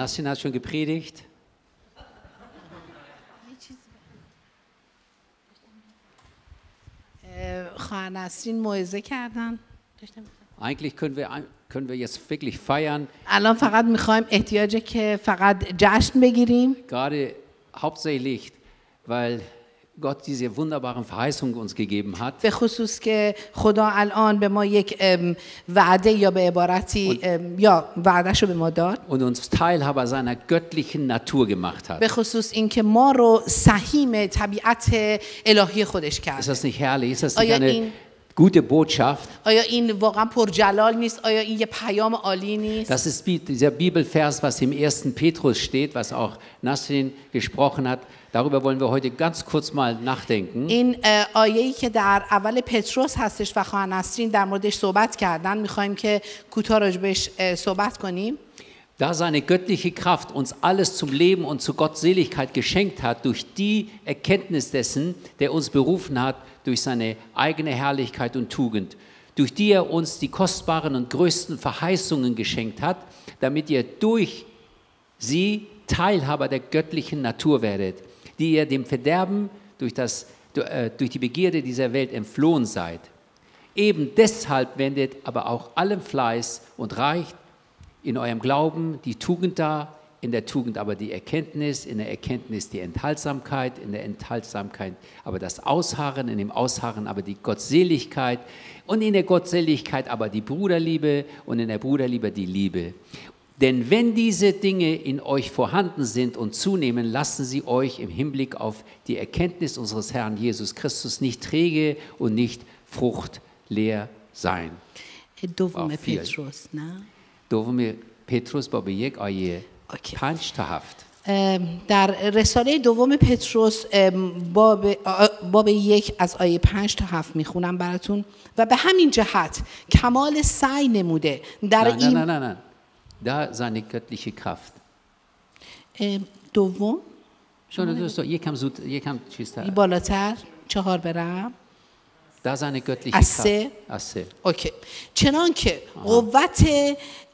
Nassin hat schon gepredigt. اه، خواهر نسرین موعظه کردن داشتم- Eigentlich können wir, ein- können wir jetzt wirklich feiern, الان فقط می‌خوایم احتیاجه که فقط جشن بگیریم gerade hauptsächlich, weil Gott diese wunderbaren Verheißungen uns gegeben hat. به خصوص که خدا الان به ما یک ام، وعده یا به عبارتی ام، یا وعدهش رو به ما داد und uns Teilhaber seiner göttlichen Natur gemacht hat. به خصوص اینکه ما رو سهیم طبیعت الهی خودش Ist کرد das nicht herrlich? Ist das Oh nicht ja, eine ihn- gute Botschaft? آیا این واقعا پرجلال نیست آیا این یه پیام عالی نیست Das ist Bi- dieser Bibelvers, was im 1. Petrus steht, was auch Nasrin gesprochen hat. Darüber wollen wir heute ganz kurz mal nachdenken. این آیه ای که در اول پتروس هستش و خواهر نسرین در موردش صحبت کردن میخوایم که کوتاه راجبش اه، صحبت کنیم Da seine göttliche Kraft uns alles zum Leben und zu Gottseligkeit geschenkt hat, durch die Erkenntnis dessen, der uns berufen hat, durch seine eigene Herrlichkeit und Tugend, durch die er uns die kostbaren und größten Verheißungen geschenkt hat, damit ihr durch sie Teilhaber der göttlichen Natur werdet, die ihr dem Verderben durch, das, äh, durch die Begierde dieser Welt entflohen seid. Eben deshalb wendet aber auch allem Fleiß und reicht in eurem Glauben die Tugend dar, in der Tugend aber die Erkenntnis, in der Erkenntnis die Enthaltsamkeit, in der Enthaltsamkeit aber das Ausharren, in dem Ausharren aber die Gottseligkeit und in der Gottseligkeit aber die Bruderliebe und in der Bruderliebe die Liebe. Denn wenn diese Dinge in euch vorhanden sind und zunehmen, lassen sie euch im Hinblick auf die Erkenntnis unseres Herrn Jesus Christus nicht träge und nicht fruchtleer sein. دوم آه، فیل. پتروس نه دوم پتروس باب یک آیه اوکی. پنج تا هفت ام، در رساله دوم پتروس ام، باب, آ- باب یک از آیه پنج تا هفت میخونم براتون و به همین جهت کمال سعی نموده در Nein, nein, این nein, nein, nein. Da seine göttliche Kraft. دوم. hast doch, یکم زود یکم چیز این بالاتر چهار برم؟ از سه. اوکی. چنان که قوت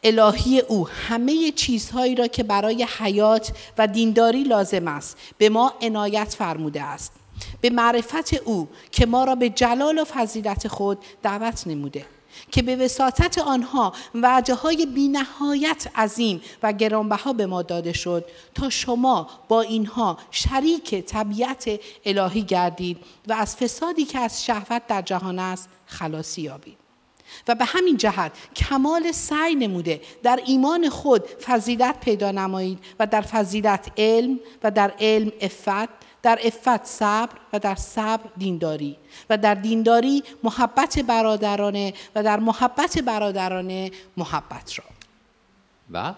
الهی او همه چیزهایی را که برای حیات و دینداری لازم است به ما عنایت فرموده است. به معرفت او که ما را به جلال و فضیلت خود دعوت نموده. که به وساطت آنها وعده های بی نهایت عظیم و گرانبها به ما داده شد تا شما با اینها شریک طبیعت الهی گردید و از فسادی که از شهوت در جهان است خلاصی یابید. و به همین جهت کمال سعی نموده در ایمان خود فضیلت پیدا نمایید و در فضیلت علم و در علم افت در افت صبر و در صبر دینداری و در دینداری محبت برادرانه و در محبت برادرانه محبت را. و؟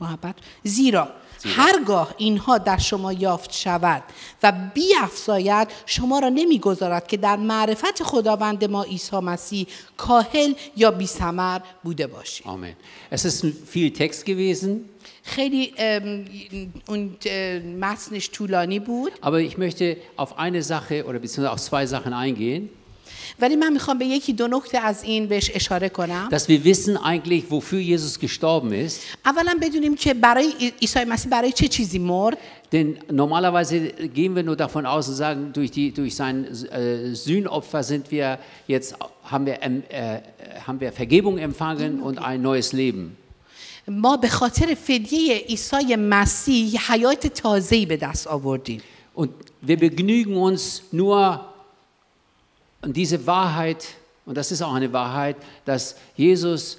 محبت. زیرا هرگاه اینها در شما یافت شود و بیافزاید شما را نمی‌گذارد که در معرفت خداوند ما عیسی مسیح کاهل یا بیثمر بوده باشید. Amen. Es ist viel Text gewesen, خیلی ام، اون اه، متنش طولانی بود aber ich möchte auf eine Sache oder beziehungsweise auf zwei Sachen eingehen, ولی من میخوام به یکی دو نکته از این بهش اشاره کنم dass wir wissen eigentlich, wofür Jesus gestorben ist. اولا بدونیم که برای ای- عیسی مسیح برای چه چیزی مرد Denn normalerweise gehen wir nur davon aus und sagen, durch, die, durch sein äh, Sühnopfer sind wir jetzt, haben wir, ähm, äh, haben wir Vergebung empfangen und ein neues Leben. ما به خاطر فدیه عیسی مسیح حیات تازه‌ای به دست آوردیم Und wir begnügen uns nur an diese Wahrheit, und das ist auch eine Wahrheit, dass Jesus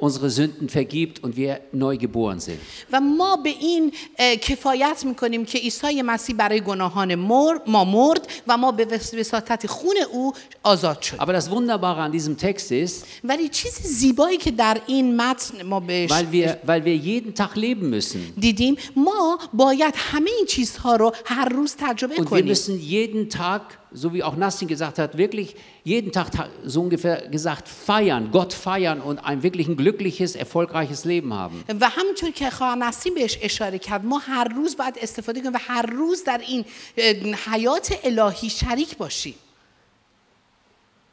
unsere Sünden vergibt und wir neu geboren sind. و ما به این کفایت می‌کنیم که عیسی مسیح برای گناهان مر ما مرد و ما به وس- وساطت خون او آزاد شد Aber das Wunderbare an diesem Text ist, ولی چیز زیبایی که در این متن ما بهش weil wir, weil wir jeden Tag leben müssen. دیدیم ما باید همه این چیزها رو هر روز تجربه Und wir کنیم müssen jeden Tag, so wie auch Nassin gesagt hat, wirklich jeden Tag ta- so ungefähr gesagt feiern, Gott feiern und ein wirklich ein glückliches, erfolgreiches Leben haben. و همونطور که خواهر نسیم بهش اشاره کرد ما هر روز باید استفاده کنیم و هر روز در این اه، حیات الهی شریک باشیم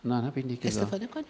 Nein, habe ich nicht gesagt. استفاده کنیم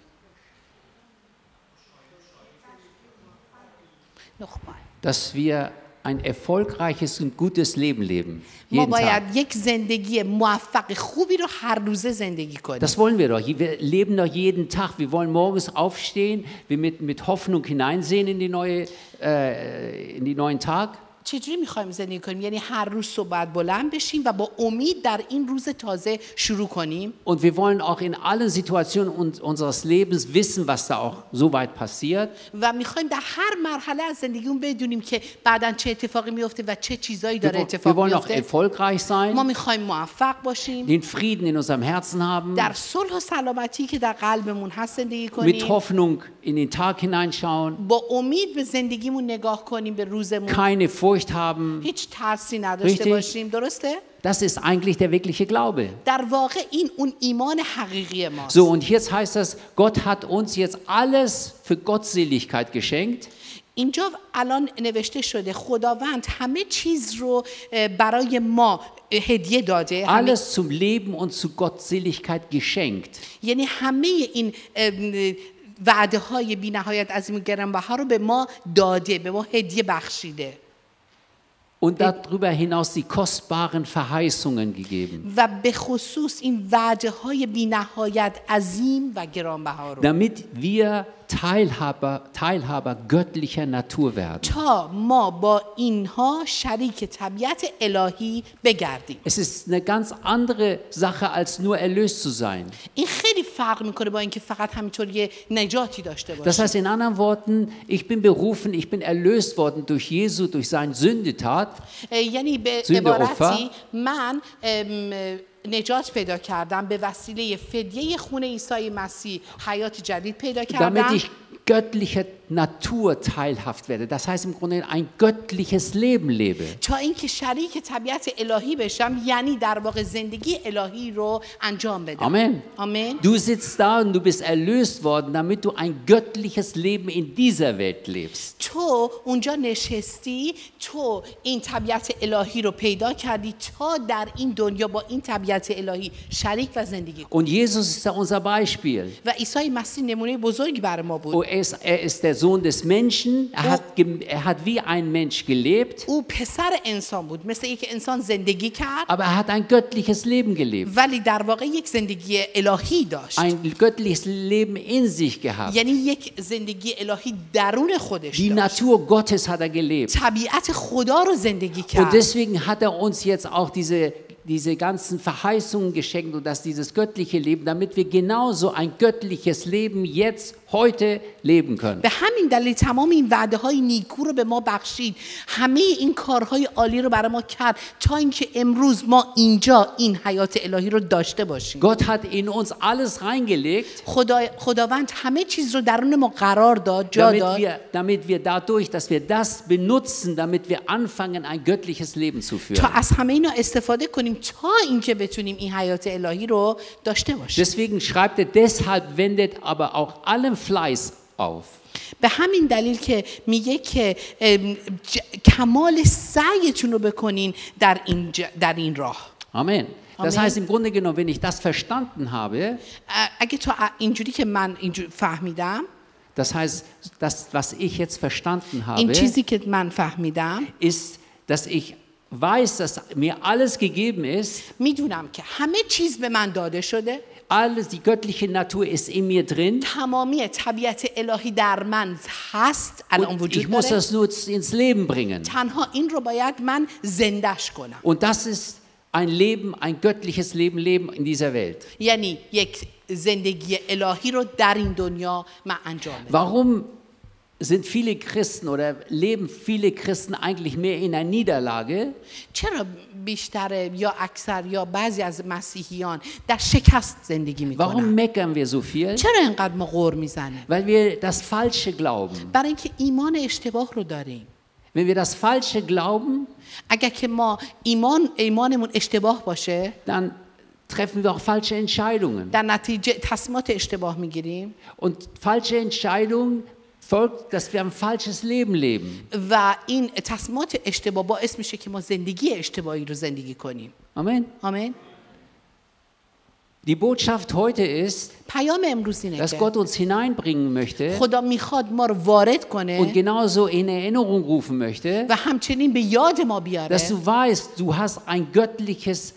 نخبه dass wir ein erfolgreiches und gutes Leben leben. ما Jeden Tag. باید یک زندگی موفق خوبی رو هر روزه زندگی کنیم Das wollen wir doch. Wir leben doch jeden Tag. Wir wollen morgens aufstehen, wir mit, mit Hoffnung hineinsehen in, die neue, äh, in den neuen Tag. چجوری می‌خوایم زندگی کنیم؟ یعنی هر روز صبح بلند بشیم و با امید در این روز تازه شروع کنیم؟ Und wir wollen auch in allen Situationen uns, unseres Lebens wissen, was da auch so weit passiert. و می‌خوایم در هر مرحله از زندگیمون بدونیم که بعدا چه اتفاقی میفته و چه چیزایی Wir, داره wo- wir اتفاق wollen auch میفته erfolgreich ما sein, می‌خوایم موفق باشیم. Den Frieden in unserem Herzen haben, در صلح و سلامتی که در قلبمون هست زندگی mit کنیم. Hoffnung in den Tag hineinschauen, با امید به زندگیمون نگاه کنیم به روزمون. Keine Furcht haben. هیچ ترسی نداشته Richtig. باشیم درسته Das ist eigentlich der wirkliche Glaube. در واقع این اون ایمان حقیقی ماست So, und jetzt heißt das, Gott hat uns jetzt alles für Gottseligkeit geschenkt. اینجا الان نوشته شده خداوند همه چیز رو برای ما هدیه داده Alles zum Leben und zu Gottseligkeit geschenkt. یعنی همه این وعده های بی نهایت عظیم و گرانبها رو به ما داده به ما هدیه بخشیده Und darüber hinaus die kostbaren Verheißungen gegeben, و به خصوص این وعده های بی نهایت عظیم و گرانبها رو damit wir Teilhaber, Teilhaber göttlicher Natur werden. تا ما با اینها شریک طبیعت الهی بگردیم Es ist eine ganz andere Sache, als nur erlöst zu sein. این خیلی فرق میکنه با اینکه فقط همینطور یه نجاتی داشته Das باشیم heißt in anderen Worten, ich bin berufen, ich bin erlöst worden durch Jesu, durch seine Sündetat. اه، یعنی به زنده عبارتی offer. من ام، نجات پیدا کردم به وسیله فدیه خون عیسی مسیح حیات جدید پیدا کردم. göttlicher Natur teilhaft werde. Das heißt im Grunde ein göttliches Leben lebe. تا اینکه شریک طبیعت الهی بشم یعنی در واقع زندگی الهی رو انجام بدم Amen. آمین Du sitzt da und du bist erlöst worden, damit du ein göttliches Leben in dieser Welt lebst. تو اونجا نشستی تو این طبیعت الهی رو پیدا کردی تا در این دنیا با این طبیعت الهی شریک و زندگی کنی Und Jesus ist da unser Beispiel. و عیسی مسیح نمونه بزرگی برای ما بود Oh, er, ist, er ist der Sohn des Menschen. Er hat, gem- er hat wie ein Mensch gelebt, او پسر انسان بود مثل یک انسان زندگی کرد aber er hat ein göttliches Leben gelebt. ولی در واقع یک زندگی الهی داشت Ein göttliches Leben in sich gehabt. یعنی یک زندگی الهی درون خودش Die داشت Natur Gottes hat er gelebt. طبیعت خدا رو زندگی Und کرد deswegen hat er uns jetzt auch diese, diese ganzen Verheißungen geschenkt und das dieses göttliche Leben, damit wir genauso ein göttliches Leben jetzt, heute leben können. به همین دلیل تمام این وعده های نیکو رو به ما بخشید. همه این کارهای عالی رو برای ما کرد تا اینکه امروز ما اینجا این حیات الهی رو داشته باشیم. Gott hat in uns alles reingelegt, خدا، خداوند همه چیز رو درون ما قرار داد جا damit داد. wir, damit wir dadurch, dass wir das benutzen, damit wir anfangen, ein göttliches Leben zu führen. تا از همه اینا استفاده کنیم تا اینکه بتونیم این حیات الهی رو داشته باشیم. Deswegen schreibt er, deshalb wendet aber auch allen Fleiß auf. به همین دلیل که میگه که ج- کمال سعیتون رو بکنین در این, ج- در این راه Amen. Das heißt im Grunde genommen, wenn ich das verstanden habe, ا- اگه تا ا- اینجوری که من اینجوری فهمیدم das heißt, das, was ich jetzt verstanden این habe, چیزی که من فهمیدم ist, dass ich weiß, dass mir alles gegeben ist, میدونم که همه چیز به من داده شده alles, die göttliche Natur ist in mir drin تمامی طبیعت الهی در من هست الان und ich وجود muss داره das nur ins Leben bringen. تنها این رو باید من زندش کنم Und das ist ein Leben, ein göttliches Leben, Leben in dieser Welt. یعنی یک زندگی الهی رو در این دنیا من انجام بدم Warum sind viele Christen oder leben viele Christen eigentlich mehr in einer Niederlage? چرا بیشتر یا اکثر یا بعضی از مسیحیان در شکست زندگی Warum میکنن meckern wir so viel? چرا اینقدر ما غور میزنه Weil wir das Falsche glauben. برای اینکه ایمان اشتباه رو داریم Wenn wir das Falsche glauben, اگر که ما ایمان ایمانمون اشتباه باشه dann treffen wir auch falsche Entscheidungen. در نتیجه تصمیمات اشتباه میگیریم Und falsche Entscheidungen folgt, dass wir ein falsches Leben leben. و این تصمیمات اشتباه باعث میشه که ما زندگی اشتباهی رو زندگی کنیم Amen. آمین Die Botschaft heute ist, پیام امروز اینه dass Gott uns hineinbringen möchte خدا می‌خواد ما رو وارد und کنه genauso in Erinnerung rufen möchte, و همچنین به یاد ما بیاره dass du weißt, du hast ein göttliches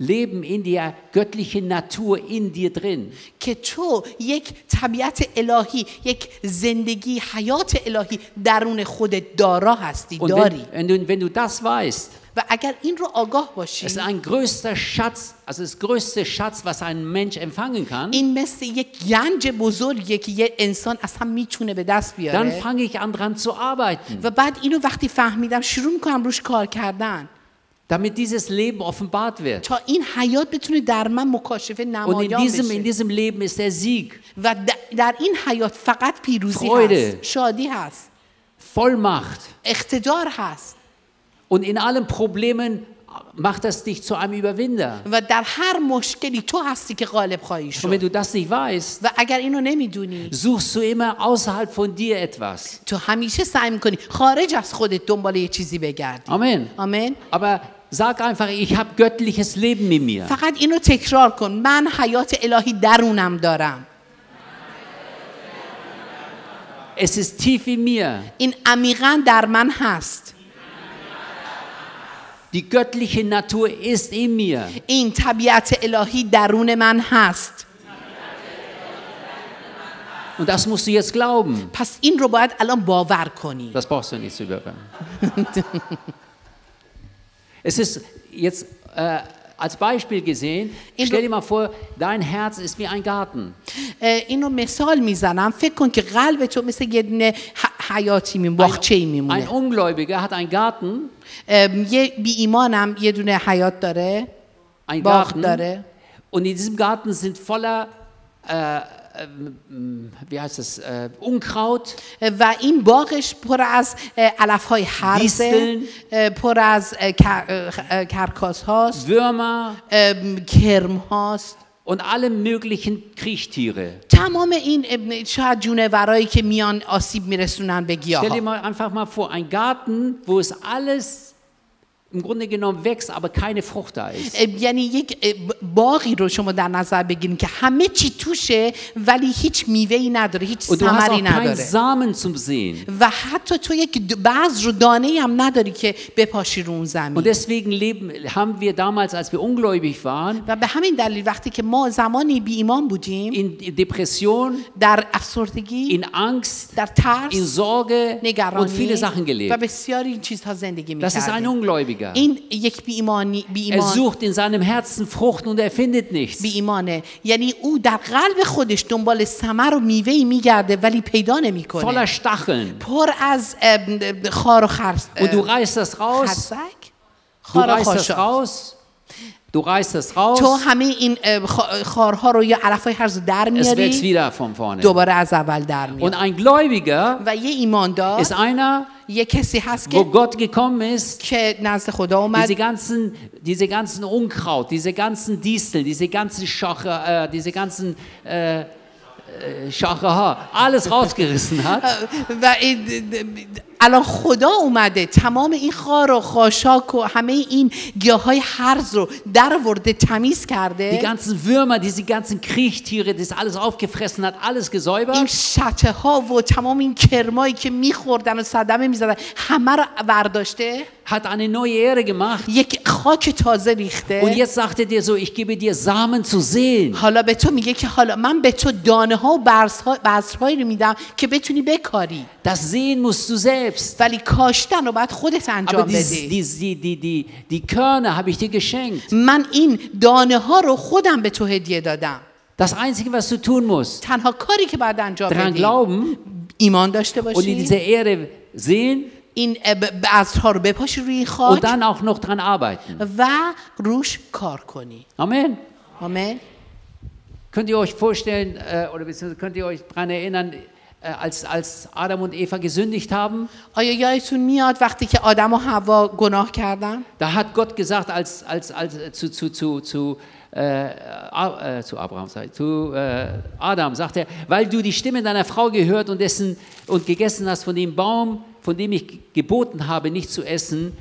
Leben in dir, göttliche Natur in dir drin. که تو یک طبیعت الهی یک زندگی حیات الهی درون خودت دارا هستی Und داری wenn, wenn, du, wenn du das weißt, و اگر این رو آگاه باشی es ist ein größter Schatz, also das größte Schatz, was ein Mensch empfangen kann, این مثل یک گنج بزرگیه که یه انسان اصلا می‌تونه به دست dann بیاره fange ich an dran zu arbeiten, و بعد اینو وقتی فهمیدم شروع می‌کنم روش کار کردن damit dieses Leben offenbart wird. تا این حیات بتونه در من مکاشفه Und in diesem, in diesem Leben ist der Sieg, و د- در این حیات فقط پیروزی Freude. هست شادی هست Vollmacht. اقتدار هست Und in allen Problemen macht das dich zu einem Überwinder. و در هر مشکلی تو هستی که غالب خواهی Und wenn du das nicht weißt, و اگر اینو نمی‌دونی suchst du immer außerhalb von dir etwas. تو همیشه سعی می‌کنی خارج از خودت دنبال یه چیزی بگردی Amen. آمین Aber sag einfach, ich habe göttliches Leben in mir. فقط اینو تکرار کن من حیات الهی درونم دارم Es ist tief in mir. این عمیقا در من هست Die göttliche Natur ist in mir. این طبیعت الهی درون من هست Und das musst du jetzt glauben. پس این رو باید الان باور کنی Das brauchst du nicht zu überwinden. es ist jetzt äh, als Beispiel gesehen, Ich- stell dir mal vor, dein Herz ist wie ein Garten. اه، اینو مثال میزنم فکر کن که قلب تو مثل یه دونه ح- حیاتی می باغچه Ein میمونه Ungläubiger hat einen Garten, یه بی ایمانم یه دونه حیات داره einen باغ Garten داره und in diesem Garten sind voller, äh, ähm, wie heißt das, äh, Unkraut, و این باغش پر از علف های هرزه پر از کرکاس هاست Würmer. کرم هاست und alle möglichen Kriechtiere. تمام این شاید جونورایی که میان آسیب میرسونن به گیاه Stell dir mal einfach mal vor, ein Garten, wo es alles im Grunde genommen wächst, aber keine Frucht da ist. یعنی یک اه، باغی رو شما در نظر بگیرید که همه چی توشه ولی هیچ میوه‌ای نداره هیچ Und du hast ثمری auch keinen نداره Samen zum Sehen. و حتی تو یک د- بعض رو دانه هم نداری که بپاشی رو اون Und زمین deswegen leben, haben wir damals, als wir ungläubig waren, و به همین دلیل وقتی که ما زمانی بی ایمان بودیم in Depression, در افسردگی in Angst, در ترس in Sorge und نگرانی viele Sachen و gelebt. بسیاری این چیزها زندگی Das ist ein می‌کردیم Ungläubiger. این یک بی ایمانی بی Er sucht in seinem Herzen Frucht und er findet nichts. بی ایمانه یعنی او در قلب خودش دنبال ثمر و میوه میگرده ولی پیدا Voller نمی‌کنه Stacheln. پر از ام، خار و خرس Und du reißt das raus, du reißt das raus, du reißt تو raus, همه این خارها رو یا علفای رو در es میاری wieder von vorne. دوباره از اول در Und میاری ein Gläubiger و یه ایماندار ist einer, یه کسی هست wo که Gott gekommen ist, که نزد خدا اومد diese ganzen, diese ganzen Unkraut, diese ganzen Disteln, diese ganzen Schache, äh, diese ganzen äh, äh, Schache, alles rausgerissen hat و این- الان خدا اومده تمام این خار و خاشاک و همه این گیاه های هرز رو در ورده تمیز Die کرده ganzen Würmer, diese ganzen Kriechtiere, das alles aufgefressen hat, alles این gesäubert. شته ها و تمام این کرمایی که میخوردن و صدمه می‌زدن همه رو برداشته Hat eine neue Erde gemacht. یک خاک تازه Und ریخته jetzt sagt er dir so, ich gebe dir Samen zu sehen. حالا به تو میگه که حالا من به تو دانه ها و بذرها- بذرهایی رو میدم که بتونی بکاری Das Sehen musst du selbst. ولی کاشتن رو باید خودت Aber انجام die, بدی die, die, die, die, die Körner habe ich dir geschenkt. من این دانه ها رو خودم به تو هدیه دادم Das Einzige, was du tun musst, تنها کاری که باید انجام daran بدی glauben ایمان داشته und in باشی dieser Erde sehen این اه، ب- بذرها رو بپاشی روی این und خاک dann auch noch dran arbeiten. و روش کار کنی Amen. آمین Könnt ihr euch vorstellen, äh, oder beziehungsweise könnt ihr euch daran erinnern, äh, als, als Adam und Eva gesündigt haben, آیا یادتون میاد وقتی که آدم و حوا گناه کردن da hat Gott gesagt, als, als, als, äh, zu, zu, zu, zu, äh, A- äh, zu Abraham, sag ich, zu äh, Adam, sagt er, weil du die Stimme deiner Frau gehört und, essen, und gegessen hast von dem Baum, von dem ich ge- geboten habe, nicht zu essen,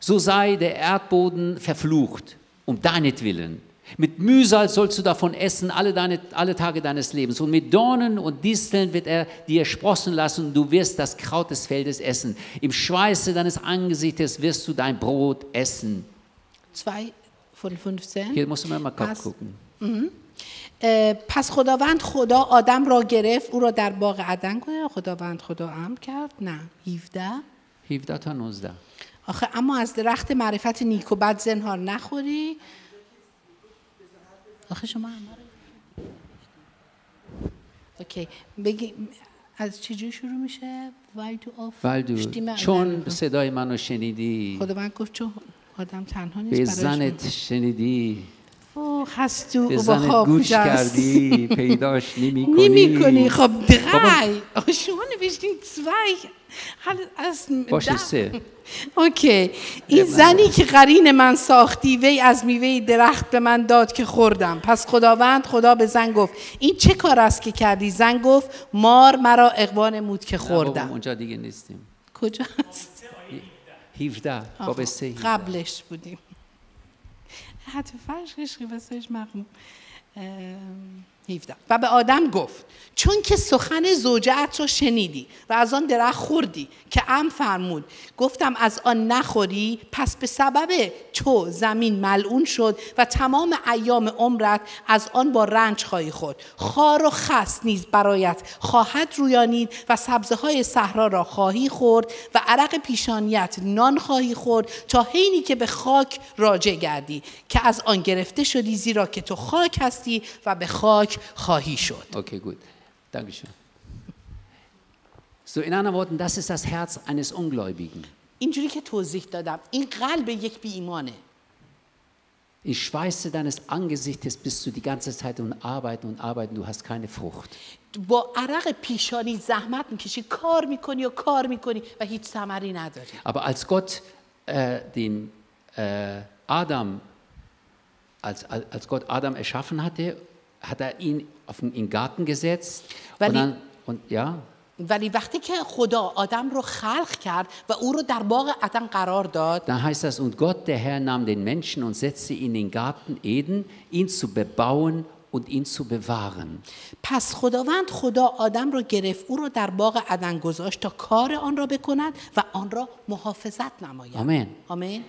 so sei der Erdboden verflucht, um deinetwillen. Mit Mühsal sollst du davon essen alle, deine, alle Tage deines Lebens. Und mit Dornen und Disteln wird er dir sprossen lassen und du wirst das Kraut des Feldes essen. Im Schweiße deines Angesichtes wirst du dein Brot essen. 2 von 15 Hier musst du mal mal پس- gucken. اه، پس خداوند خدا آدم را گرفت او را در باغ عدن کنه خداوند خدا امر کرد نه 17 17 تا 19. آخه اما از درخت معرفت نیک و بد زنهار نخوری آخه شما اوکی. بگی از چجور شروع میشه؟ Weil du Stimme چون صدای منو شنیدی. خداوند گفت چون آدم تنها نیست به زنت شنیدی. هست تو. به خواب گوش. کردی. پیداش نمی کنی نمی کنی خب آخه شما نوشتین zwei باشه. سه. اوکی. این زنی که قرین من ساختی وی از میوه درخت به من داد که خوردم. پس خداوند خدا به زن گفت این چه کار است که کردی؟ زن گفت مار مرا اقوان نمود که خوردم. اونجا دیگه نیستیم. کجا هست؟ 17 باب سه قبلش بودیم. حتی فرش ich machen ام، 17 و به آدم گفت چون که سخن زوجت را شنیدی و از آن درخت خوردی که ام فرمود گفتم از آن نخوری پس به سبب تو زمین ملعون شد و تمام ایام عمرت از آن با رنج خواهی خورد. خار و خس نیز برایت خواهد رویانید و سبزه های صحرا را خواهی خورد و عرق پیشانیت نان خواهی خورد تا حینی که به خاک راجع گردی که از آن گرفته شدی زیرا که تو خاک هستی و به خاک خواهی شد Okay, gut. Dankeschön. So, in anderen Worten, das ist das Herz eines Ungläubigen. اینجوری که توضیح دادم این قلب یک بی ایمانه Ich schweiße deines Angesichtes bist du die ganze Zeit und arbeiten und arbeiten, du hast keine Frucht. با عرق پیشانی زحمت می‌کشی کار می‌کنی و کار می‌کنی و هیچ ثمری نداری Aber als Gott äh, den äh, Adam, als als Gott Adam erschaffen hatte, hat er ihn auf den, in den Garten gesetzt. Weil Und, dann, und ja, ولی وقتی که خدا آدم رو خلق کرد و او رو در باغ عدن قرار داد dann heißt das, und Gott, der Herr, nahm den Menschen und setzte ihn in den Garten Eden, ihn zu bebauen und ihn zu bewahren. پس خداوند خدا آدم رو گرفت او رو در باغ عدن گذاشت تا کار آن را بکند و آن را محافظت نماید Amen. آمین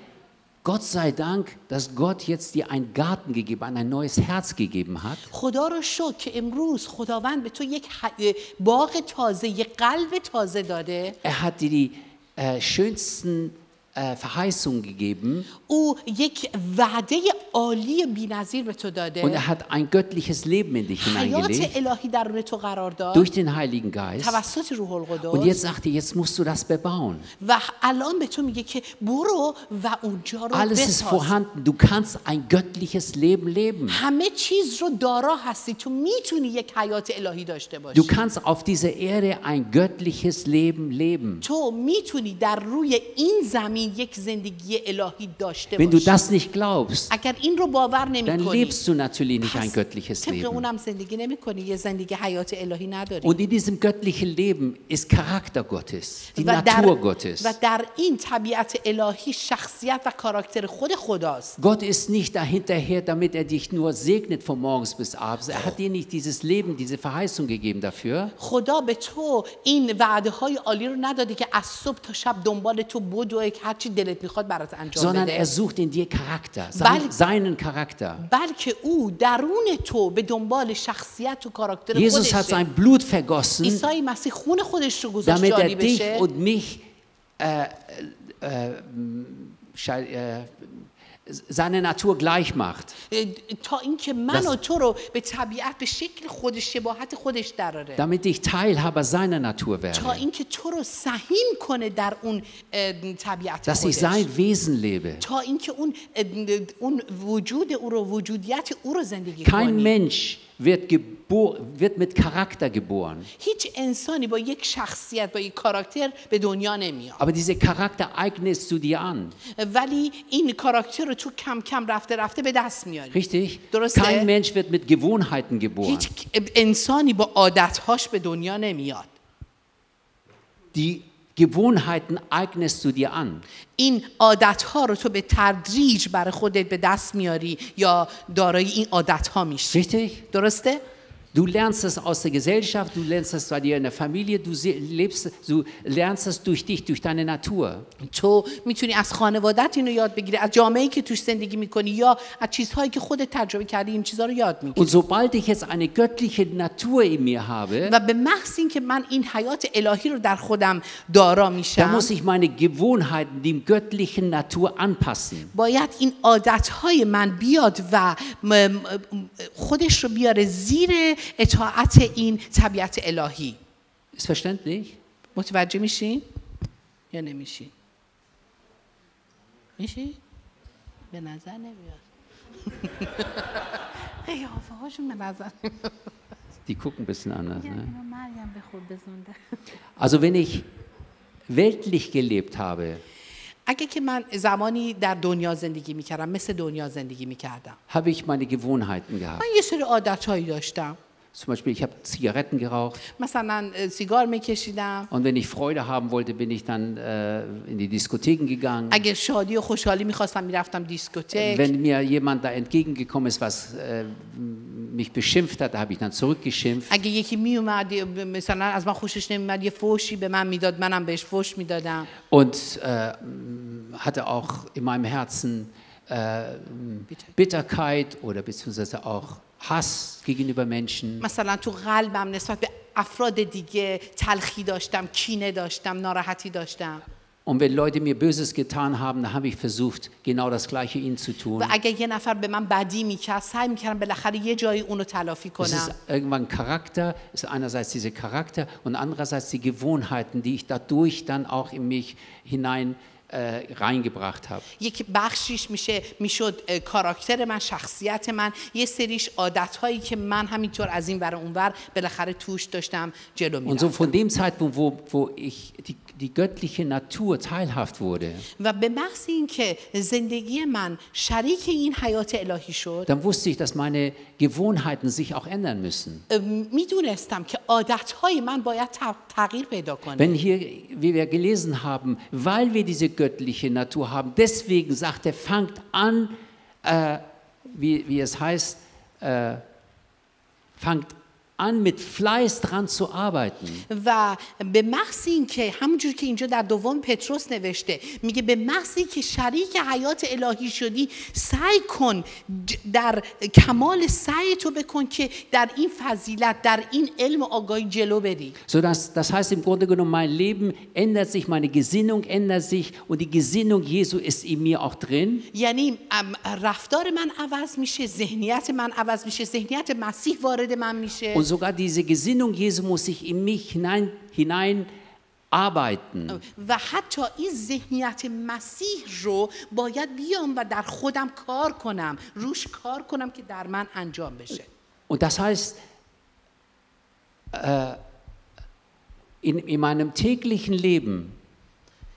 Gott sei Dank, dass Gott jetzt dir einen Garten gegeben, ein neues Herz gegeben hat. خدا رو شکر که امروز خداوند به تو یک ح- باغ تازه یک قلب تازه داده Er hat dir die äh, schönsten äh, Verheißungen gegeben او یک وعده عالی بی‌نظیر به تو und er hat ein göttliches Leben in dich حیات hineingelegt الهی درون تو قرار داد durch den Heiligen Geist. توسط روح Und jetzt sagt er, jetzt musst du das bebauen. و الان به تو میگه که برو و اونجا رو Alles ist vorhanden. Du kannst ein göttliches Leben leben. همه چیز رو دارا هستی تو می‌تونی یک حیات الهی داشته باشی Du kannst auf dieser Erde ein göttliches Leben leben. تو می‌تونی در روی این زمین یک زندگی الهی داشته Wenn du باشی das nicht glaubst, اگر این رو باور نمی dann کنی lebst du natürlich nicht ein göttliches طبق Leben. اونم زندگی نمی کنی یه زندگی حیات الهی نداری Und in diesem göttlichen Leben ist Charakter Gottes, die و در, Natur Gottes. و در این طبیعت الهی شخصیت و کاراکتر خود خداست Gott ist nicht dahinterher, damit er dich nur segnet von morgens bis abends. Er hat dir nicht dieses Leben, diese Verheißung gegeben dafür, خدا به تو این وعده های عالی رو نداده که از صبح تا شب دنبال تو بدوه که هرچی دلت می‌خواد برات انجام sondern بده er sucht in dir Charakter, sein, seinen Charakter. بلکه او درون تو به دنبال شخصیت و کاراکتر Jesus hat خودشه sein Blut vergossen, عیسی مسیح خون خودش رو گذاشت damit er dich بشه und mich äh, äh, äh, seine Natur gleich macht. تا اینکه من و تو رو به طبیعت به شکل خودش شباهت خودش دراره Damit ich Teilhaber seiner Natur تا werde. اینکه تو رو سهیم کنه در اون اه، طبیعت Dass ich خودش sein Wesen lebe. تا اینکه اون اه، اون وجود او رو وجودیت او رو زندگی Kein کنی Mensch wird, gebo wird mit Charakter geboren. هیچ انسانی با یک شخصیت با یک کاراکتر به دنیا نمیاد Aber diese Charakter eignest du dir an. ولی این کاراکتر رو تو کم کم رفته رفته به دست میاری Richtig? درسته. Kein Mensch wird mit Gewohnheiten geboren. هیچ انسانی با عادتهاش به دنیا نمیاد Die Gewohnheiten eignest du dir an. این عادت ها رو تو به تدریج برای خودت به دست میاری یا دارای این عادت ها میشی Richtig? درسته؟ Du lernst es aus der Gesellschaft, du lernst es bei dir in der Familie, du lebst, du lernst es durch dich, durch deine Natur. تو می‌تونی از خانوادت اینو یاد بگیری از جامعه که توش زندگی می‌کنی یا از چیزهایی که خودت تجربه کردی این چیزها رو یاد می‌گیری Und sobald ich jetzt eine göttliche Natur in mir habe, و به محض اینکه من این حیات الهی رو در خودم دارا dann میشم muss ich meine Gewohnheiten dem göttlichen Natur anpassen. باید این عادتهای من بیاد و خودش رو بیاره زیر اطاعت این طبیعت الهی Ist verständlich? متوجه میشین؟ یا نمیشین؟ میشی؟ به نظر نمیاد قیافه هاشون به نظر Die gucken ein bisschen anders. Ne? Also wenn ich weltlich gelebt habe, اگه که من زمانی در دنیا زندگی می‌کردم مثل دنیا زندگی می‌کردم habe ich meine Gewohnheiten gehabt. من یه سری عادتهایی داشتم Zum Beispiel, ich habe Zigaretten geraucht مثلا اه، سیگار میکشیدم und wenn ich Freude haben wollte, bin ich dann äh, in die Diskotheken gegangen. اگه شادی و خوشحالی میخواستم میرفتم دیسکوتک Wenn mir jemand da entgegengekommen ist, was äh, mich beschimpft hat, da habe ich dann zurückgeschimpft. اگه یکی میومد مثلا از من خوشش نمیومد یه فوشی به من میداد منم بهش فوش میدادم Und äh, hatte auch in meinem Herzen äh, Bitterkeit oder beziehungsweise auch Hass gegenüber Menschen. مثلا تو قلبم نسبت به افراد دیگه تلخی داشتم کینه داشتم ناراحتی داشتم Und wenn Leute mir Böses getan haben, dann habe ich versucht, genau das Gleiche ihnen zu tun. و اگه یه نفر به من بدی میکرد سعی میکردم بالاخره یه جایی اونو تلافی Es کنم ist irgendwann Charakter, es ist einerseits diese Charakter und andererseits die Gewohnheiten, die ich dadurch dann auch in mich hinein äh, reingebracht habe. یک بخشیش میشه می‌شد کاراکتر من شخصیت من یه سریش عادت هایی که من همینطور از این ور اونور بالاخره توش داشتم جلو Und so von dem Zeitpunkt, wo, wo ich die, die göttliche Natur teilhaft wurde, و به محض اینکه زندگی من شریک این حیات الهی شد dann wusste ich, dass meine Gewohnheiten sich auch ändern müssen. اه، میدونستم که عادت های من باید تغ- تغییر پیدا کنه Wenn hier, wie wir gelesen haben, weil wir diese göttliche Natur haben, deswegen sagt er, fangt an, äh, wie, wie es heißt, äh, fangt an mit Fleiß dran zu arbeiten. و به محض اینکه همونجور که اینجا در دوم پتروس نوشته میگه به محض اینکه شریک حیات الهی شدی سعی کن در کمال سعی تو بکن که در این فضیلت در این علم آگاهی جلو بری So dass, das heißt im Grunde genommen, mein Leben ändert sich, meine Gesinnung ändert sich und die Gesinnung Jesu ist in mir auch drin. یعنی رفتار من عوض میشه ذهنیت من عوض میشه ذهنیت مسیح وارد من میشه sogar diese Gesinnung Jesu muss sich in mich hinein, hinein arbeiten. و حتی این ذهنیت مسیح رو باید بیام و در خودم کار کنم روش کار کنم که در من انجام بشه Und das heißt, äh, in, in meinem täglichen Leben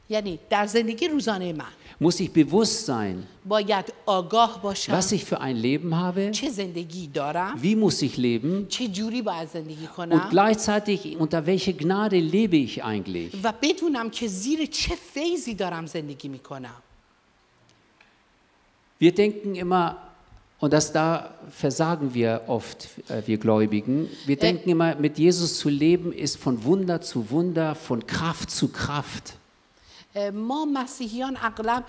یعنی در زندگی روزانه من muss ich bewusst sein, باید آگاه باشم was ich für ein Leben habe, چه زندگی دارم wie muss ich leben چه جوری باید زندگی und کنم gleichzeitig unter welche Gnade lebe ich eigentlich. و بدونم که زیر چه فیضی دارم زندگی میکنم Wir denken immer, und das da versagen wir oft, äh, wir Gläubigen, wir denken immer, mit Jesus zu leben ist von Wunder zu Wunder, von Kraft zu Kraft. ما مسیحیان اغلب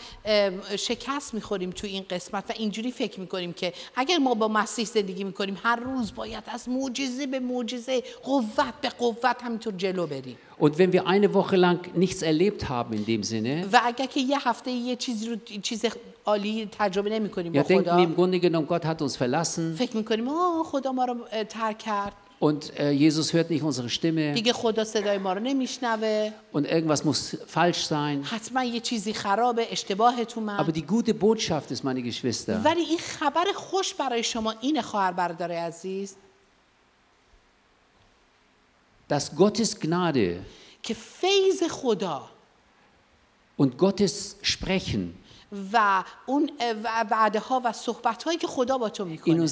شکست می‌خوریم تو این قسمت و اینجوری فکر می‌کنیم که اگر ما با مسیح زندگی می‌کنیم هر روز باید از معجزه به معجزه قوت به قوت همینطور جلو بریم. Und wenn wir eine Woche lang nichts erlebt haben in dem Sinne, و اگر که یه هفته یه چیزی رو چیز عالی تجربه نمی کنیم با ja, denken خدا wir im Grunde genommen, Gott hat uns verlassen. فکر می‌کنیم آه خدا ما رو ترک کرد. und äh, Jesus hört nicht unsere Stimme دیگه خدا صدای ما رو نمیشنوه und irgendwas muss falsch sein. حتما یه چیزی خرابه اشتباه تو من Aber die gute Botschaft ist, meine Geschwister, ولی این خبر خوش برای شما اینه خواهر برادر عزیز dass Gottes Gnade که فیض خدا und Gottes Sprechen و اون وعده ها و صحبت هایی که خدا با تو می‌کنه.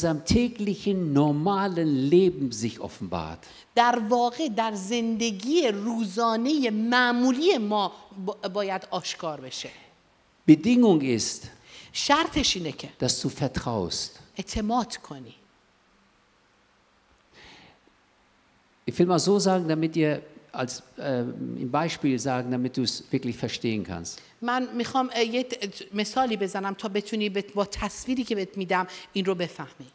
در واقع در زندگی روزانه معمولی ما باید آشکار بشه. بدینگونگ است شرطش اینه که دست تو فتخاست اعتماد کنی. Ich will mal so sagen, damit ihr als äh, im Beispiel sagen, damit du es wirklich verstehen kannst. من می‌خوام یه مثالی بزنم تا بتونی بت- با تصویری که بهت میدم این رو بفهمی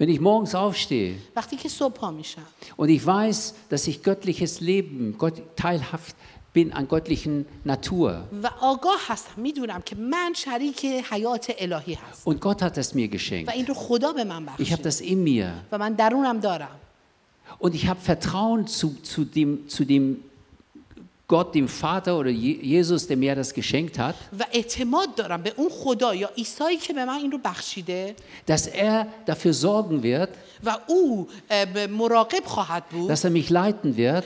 Wenn ich morgens aufstehe وقتی که صبح پا میشم und ich weiß, dass ich göttliches Leben, Gott, teilhaft bin an göttlichen Natur و آگاه هستم می‌دونم که من شریک حیات الهی هستم und Gott hat es mir و geschenkt. این رو خدا به من Ich habe das in mir و من درونم دارم und ich habe Vertrauen zu, zu, dem, zu dem Gott dem Vater oder Jesus, der mir das geschenkt hat. Dass er dafür sorgen wird. Dass er mich leiten wird.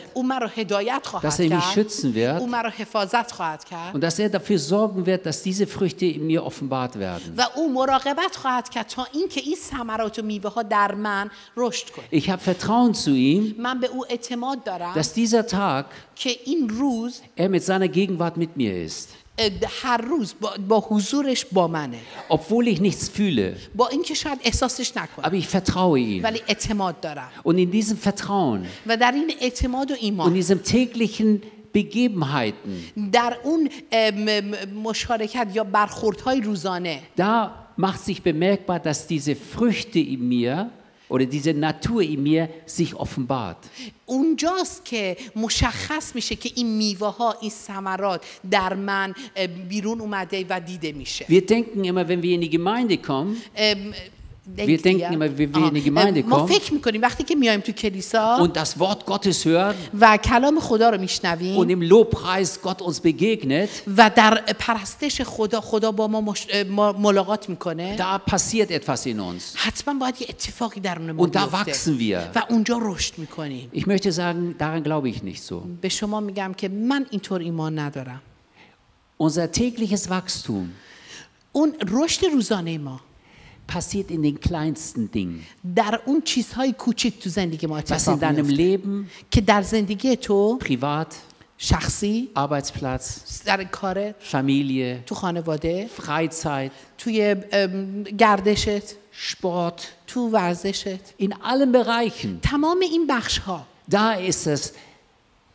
Dass er mich schützen wird. Und dass er dafür sorgen wird, dass diese Früchte in mir offenbart werden. Ich habe Vertrauen zu ihm. Dass dieser Tag که این روز er mit seiner Gegenwart mit mir ist. هر روز با, با حضورش با منه Obwohl ich nichts fühle, با اینکه شاید احساسش نکنم aber ich vertraue ihm. ولی اعتماد دارم Und in diesem Vertrauen, و در این اعتماد و und ایمان diesem täglichen Begebenheiten, در اون مشارکت یا برخوردهای روزانه da macht sich bemerkbar, dass diese Früchte in mir oder diese Natur in mir sich offenbart. اونجاست که مشخص میشه که این میوه ها این ثمرات در من اه، بیرون اومده و دیده میشه Wir denken immer, wenn wir in die Gemeinde kommen, ام، Wir denken immer, wenn wir in die Gemeinde ما kommen فکر میکنیم وقتی که میایم تو کلیسا und das Wort Gottes hören و کلام خدا رو und میشنویم im Lobpreis Gott uns begegnet, و در پرستش خدا خدا با ما, مش... ما ملاقات میکنه da passiert etwas in uns. حتما باید یه اتفاقی درون ما Und da بیفته wachsen wir. و اونجا رشد میکنیم Ich möchte sagen, daran glaube ich nicht so. به شما میگم که من اینطور ایمان ندارم Unser tägliches Wachstum اون رشد روزانه ما passiert in den kleinsten Dingen. در اون چیزهای کوچیک تو زندگی ما Was in deinem Leben, که در زندگی تو privat, شخصی Arbeitsplatz, در کارت Familie, تو خانواده Freizeit, توی گردشت Sport, تو ورزشت in allen Bereichen. تمام این بخش ها Da ist es,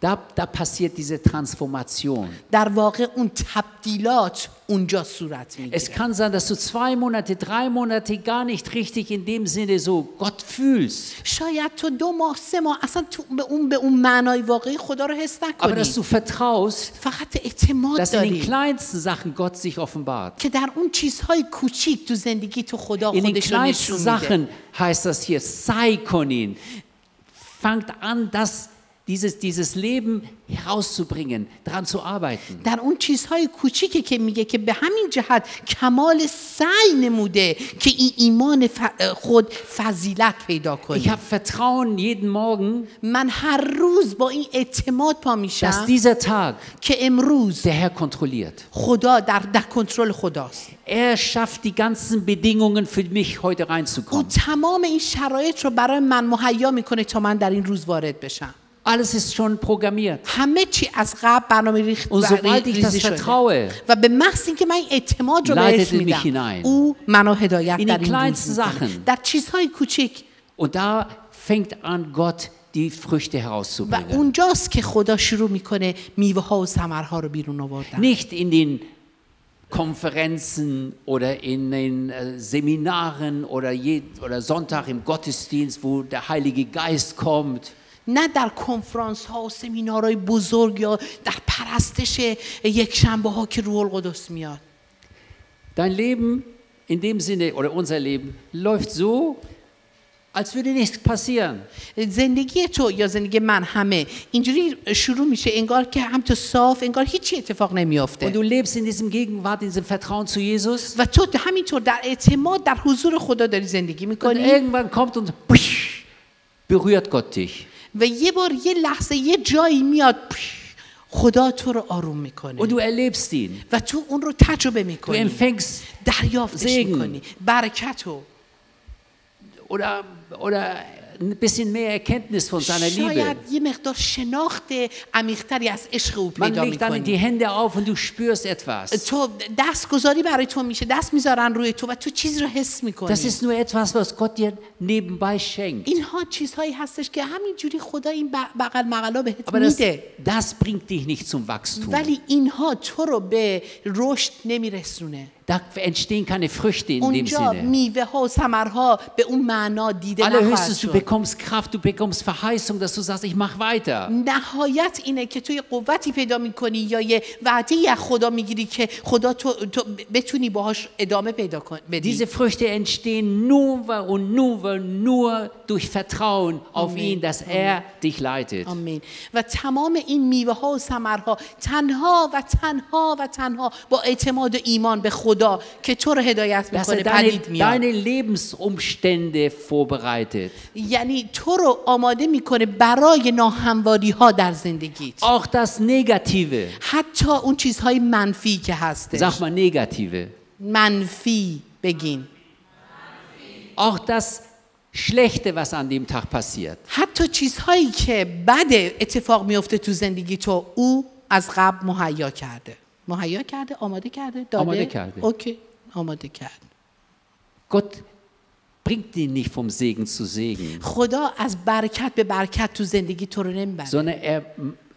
da, da passiert diese Transformation. در واقع اون تبدیلات اونجا صورت Es میگیره kann sein, dass du zwei Monate, drei Monate gar nicht richtig in dem Sinne so Gott fühlst. شاید تو دو ماه سه ماه اصلا تو به اون به اون معنای واقعی خدا رو حس Aber نکنی dass du vertraust, فقط اعتماد dass in den داری kleinsten Sachen Gott sich offenbart. که در اون چیزهای کوچیک تو زندگی تو خدا In den خودش رو kleinsten نشون میده Sachen heißt das hier, sei Konin. Fangt an, das, dieses, dieses Leben herauszubringen, daran zu arbeiten. در اون چیزهای کوچیکی که میگه که به همین جهت کمال سعی نموده که این ایمان خود فضیلت پیدا Ich کنی habe Vertrauen jeden Morgen, من هر روز با این اعتماد پا dass میشم dieser Tag که امروز der Herr kontrolliert. خدا در, در کنترل خداست Er schafft die ganzen Bedingungen für mich, heute او reinzukommen. تمام این شرایط رو برای من مهیا می‌کنه تا من در این روز وارد بشم Alles ist schon programmiert. همه چی از قبل برنامه ریخت Und sobald ich das ریزی شده vertraue, و به محض اینکه من این اعتماد رو Leitet بهش er mich میدم hinein. او منو هدایت In در die این روز kleinsten میکنه Sachen. در چیزهای کوچیک und da fängt an, Gott die Früchte و herauszubringen. اونجاست که خدا شروع میکنه میوه ها و ثمرها رو بیرون آوردن Nicht in den Konferenzen oder in den äh, Seminaren oder, je, oder Sonntag im Gottesdienst, wo der Heilige Geist kommt. نه در کنفرانس ها و سمینارهای بزرگ یا در پرستش یک شنبه ها که روح القدس میاد Dein Leben in dem Sinne oder unser Leben läuft so, als würde nichts passieren. زندگی تو یا زندگی من همه اینجوری شروع میشه انگار که هم تو صاف انگار هیچی اتفاق Und نمیافته du lebst in diesem Gegenwart, in diesem Vertrauen zu Jesus. و تو همینطور در اعتماد در حضور خدا داری زندگی Und می‌کنی irgendwann kommt und berührt Gott dich. و یه بار یه لحظه یه جایی میاد خدا تو رو آروم می‌کنه und du erlebst ihn. و تو اون رو تجربه می‌کنی empfängst دریافتش Segen. می‌کنی برکت رو oder, oder ein bisschen mehr Erkenntnis von seiner شاید Liebe. یه مقدار شناخت عمیقتری از عشق او Man پیدا legt dann die می‌کنی Hände auf und du spürst etwas. تو دست گذاری برای تو میشه دست می‌ذارن روی تو و تو چیزی رو حس می‌کنی Das ist nur etwas, was Gott dir nebenbei schenkt. اینها چیزهایی هستش که همینجوری خدا این بغل مغلا بهت Aber das, میده das bringt dich nicht zum Wachstum. ولی اینها تو رو به رشد نمیرسونه Da entstehen keine Früchte in dem اونجا Sinne. میوه ها و ثمرها به اون معنا دیده نخواهد Allerhöchstens, du شد bekommst Kraft, du bekommst Verheißung, dass du sagst, ich mach weiter. نهایت اینه که تو یه قوتی پیدا می‌کنی یا یه وعده از خدا می‌گیری که خدا تو, تو بتونی باهاش ادامه پیدا کن بدی Diese Früchte entstehen nur und nur, nur durch Vertrauen auf Amen. ihn, dass er dich leitet. آمین و تمام این میوه ها و ثمرها تنها و تنها و تنها با اعتماد و ایمان به خدا که تو رو هدایت Dass می‌کنه er deine, پدید میاد deine Lebensumstände vorbereitet. یعنی تو رو آماده می‌کنه برای ناهمواری ها در زندگیت Auch das Negative. حتی اون چیزهای منفی که هستش Sag mal Negative. منفی بگین Auch das Schlechte, was an dem Tag passiert. حتی چیزهایی که بد اتفاق میفته تو زندگی تو او از قبل مهیا کرده. مهیا کرده آماده کرده داده؟ آماده کرده. اوکی آماده کرد. Gott bringt ihn nicht vom Segen zu Segen, خدا از برکت به برکت تو زندگی تو رو نمی‌بره. sondern er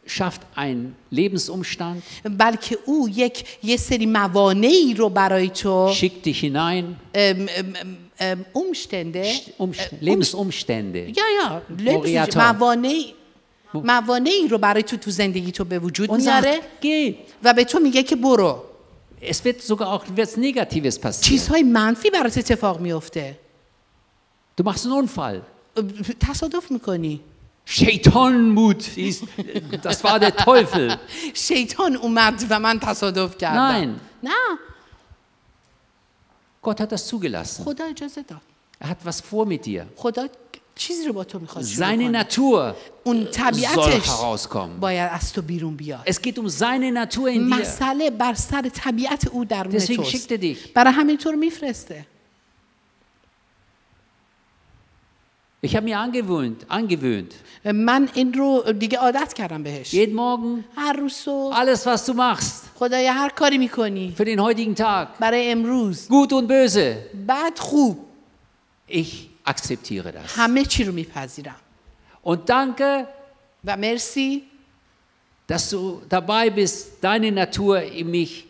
schafft einen Lebensumstand, بلکه او یک یه سری موانعی رو برای تو schickt dich hinein, ام، ام، ام، umstände Umst Lebensumstände. یا یا موقعیت‌ها. موانع موانعی رو برای تو تو زندگی تو به وجود میاره. و به تو میگه که برو Es wird sogar auch was Negatives passieren. چیزهای منفی برات اتفاق میفته Du machst einen Unfall. تصادف می‌کنی Shaitan-Mut ist, das war der Teufel. شیطان اومد و من تصادف کردم Nein. نه Gott hat das zugelassen. خدا اجازه داد Er hat was vor mit dir. خدا چیزی رو با تو Seine Natur اون soll طبیعتش herauskommen. باید از تو بیرون بیاد Es geht um seine Natur in dir. مسئله بر سر طبیعت او Deswegen توست schickt er dich. برای همین تو رو میفرسته Ich habe mir angewöhnt, angewöhnt, من این رو دیگه عادت کردم بهش jeden Morgen هر روز صبح alles, was du machst خدایا هر کاری میکنی für den heutigen Tag, برای امروز gut und böse, بعد خوب ich akzeptiere das. همه چی رو میپذیرم Und danke, و مرسی dass du dabei bist, deine Natur in mich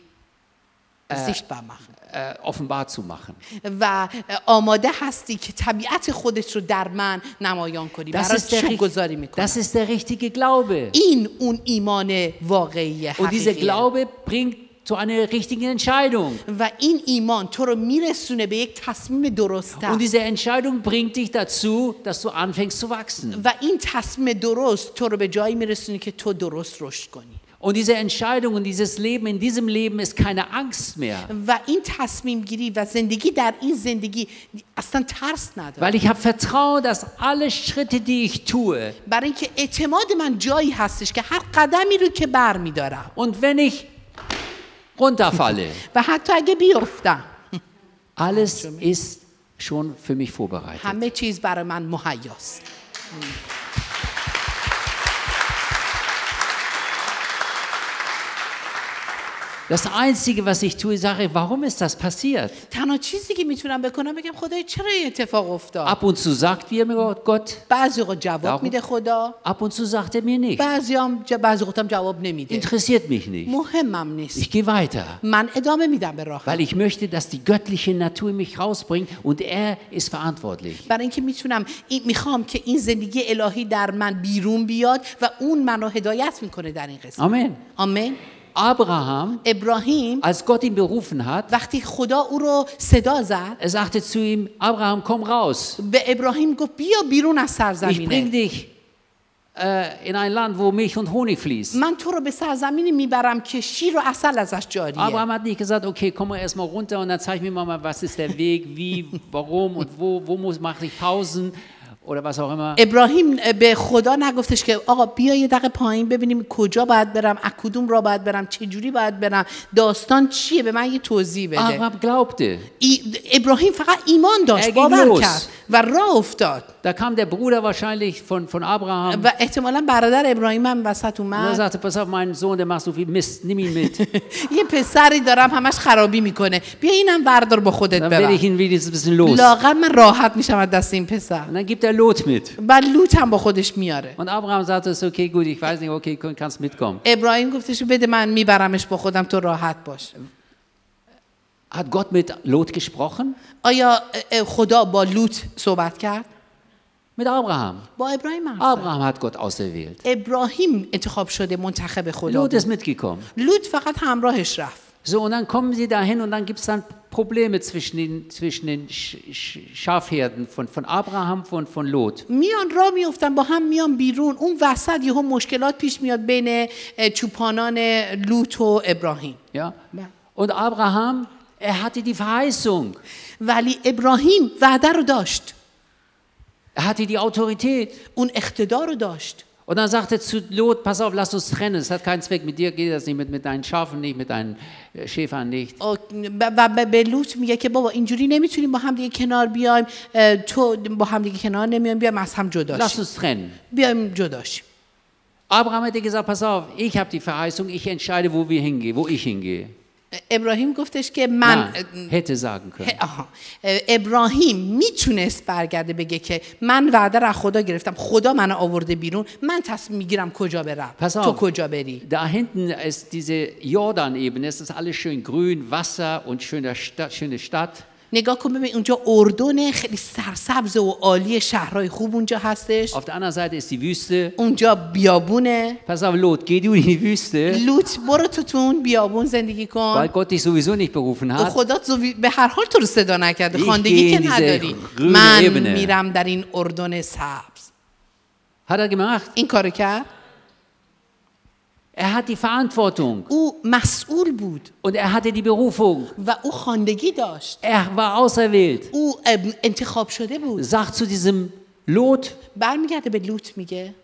sichtbar machen äh, Offenbar zu machen. و آماده هستی که طبیعت خودت رو در من نمایان کنی Das ist, der, گذاری das ist der richtige Glaube. این اون ایمان واقعی Und dieser Glaube bringt zu einer richtigen Entscheidung. و این ایمان تو رو میرسونه به یک تصمیم درسته Und diese Entscheidung bringt dich dazu, dass du anfängst zu wachsen. و این تصمیم درست تو رو به جایی میرسونه که تو درست رشد کنی Und diese Entscheidung und dieses Leben in diesem Leben ist keine Angst mehr. و این تصمیم گیری و زندگی در این زندگی اصلا ترس نداره Weil ich habe Vertrauen, dass alle Schritte, die ich tue, برای اینکه اعتماد من جایی هستش که هر قدمی رو که بر میدارم und wenn ich runterfalle, و حتی اگه بیفتم alles ist schon für mich vorbereitet. همه چیز برای من مهیاست Das Einzige, was ich tue, sage, warum ist das passiert? تنها چیزی که می‌تونم بکنم بگم خدای چرا این اتفاق افتاد Ab und zu sagt mir Gott, بعضی اوقات جواب میده خدا ab und zu sagt er mir nicht. بعضی هم بعضی اوقات هم جواب نمیده Interessiert mich nicht. مهمم نیست Ich gehe weiter. من ادامه میدم به راه Weil ich möchte, dass die göttliche Natur mich rausbringt und er ist verantwortlich. برای اینکه می‌تونم می‌خوام که این زندگی الهی در من بیرون بیاد و اون منو هدایت می‌کنه در این قسمت Amen. آمین Abraham, ابراهیم als Gott ihn berufen hat, وقتی خدا او رو صدا زد er sagte zu ihm, Abraham, komm raus. به ابراهیم گفت بیا بیرون از Ich bring سرزمینه dich äh, in ein Land, wo Milch und Honig fließt. من تو رو به سرزمینی می‌برم که شیر و اصل ازش جاریه Abraham hat nicht gesagt, okay, komm mal erstmal runter und dann zeig mir mal, was ist der Weg, wie, warum und wo, wo muss, mache ich Pausen oder was auch immer. ابراهیم به خدا نگفتش که آقا بیا یه دقیقه پایین ببینیم کجا باید برم از کدوم را باید برم چه جوری باید برم داستان چیه به من یه توضیح بده Abraham glaubte. ابراهیم فقط ایمان داشت باور. کرد و راه افتاد Da kam der Bruder wahrscheinlich von, von Abraham. و احتمالا برادر ابراهیم هم وسط Und er اومد sagte, pass auf, mein Sohn, der macht so viel Mist, nimm ihn mit. یه پسری دارم همش خرابی می‌کنه بیا اینم بردار با خودت Dann werde ich ببر ihn wenigstens ein bisschen los. Und لاغر من راحت میشم از دست این پسر dann gibt er Lot mit. و لوط هم با خودش میاره Und Abraham sagte, ist okay, gut, ich weiß nicht, okay, kannst mitkommen. ابراهیم گفتش بده من میبرمش با خودم تو راحت باش Hat Gott mit Lot gesprochen? آیا خدا با لوط صحبت کرد Mit Abraham. با ابراهیم حرف زد. Abraham hat Gott auserwählt. ابراهیم انتخاب شده منتخب خدا Lot ist mitgekommen. لوط فقط همراهش رفت So, und dann kommen sie dahin und dann gibt es dann Probleme zwischen den, zwischen den Sch Sch Schafherden von, von Abraham und von Lot. میان را میفتن با هم میان بیرون اون وسط یهو مشکلات پیش میاد بین چوپانان لوط و ابراهیم Ja? Und Abraham, er hatte die Verheißung. ولی ابراهیم وعده رو داشت Er hatte die Autorität. اون اقتدار رو داشت Und dann sagte er zu Lot, pass auf, lass uns trennen. Es hat keinen Zweck. Mit dir geht das nicht, mit, mit deinen Schafen nicht, mit deinen äh, Schäfern nicht. و و به- به لوط میگه که بابا اینجوری نمی‌تونیم با هم دیگه کنار بیایم اه، تو با هم دیگه کنار نمیایم بیایم از هم جدا Lass uns trennen. بیایم جدا شیم Abraham hätte gesagt, pass auf, ich habe die Verheißung, ich entscheide, wo wir hingehen, wo ich hingehe. ابراهیم گفتش که من hätte sagen können. آها. ابراهیم می‌تونست برگرده بگه که من وعده رو از خدا گرفتم خدا منو آورده بیرون من تصمیم می‌گیرم کجا برم Pass تو. کجا بری Da hinten ist diese Jordanebene, es ist alles schön grün, Wasser und schöne Stadt. Schöne Stadt. نگاه کن ببین اونجا اردن خیلی سرسبز و عالی شهرهای خوب اونجا هستش Auf der anderen Seite ist die Wüste. اونجا بیابونه Pass auf, Lot, geh du in die Wüste, لوط برو تو تو اون بیابون زندگی weil کن Gott dich sowieso nicht berufen hat. خدا تو به هر حال تو رو صدا نکرده Ich خواندگی gehe که diese نداری grüne من Ebene. میرم در این اردن سبز Hat er gemacht. این کارو کرد Er hat die Verantwortung او مسئول بود und er hatte die Berufung. و او خواندگی داشت Er war auserwählt. او ام، انتخاب شده بود Sagt zu diesem Lot, برمیگرده به لوط میگه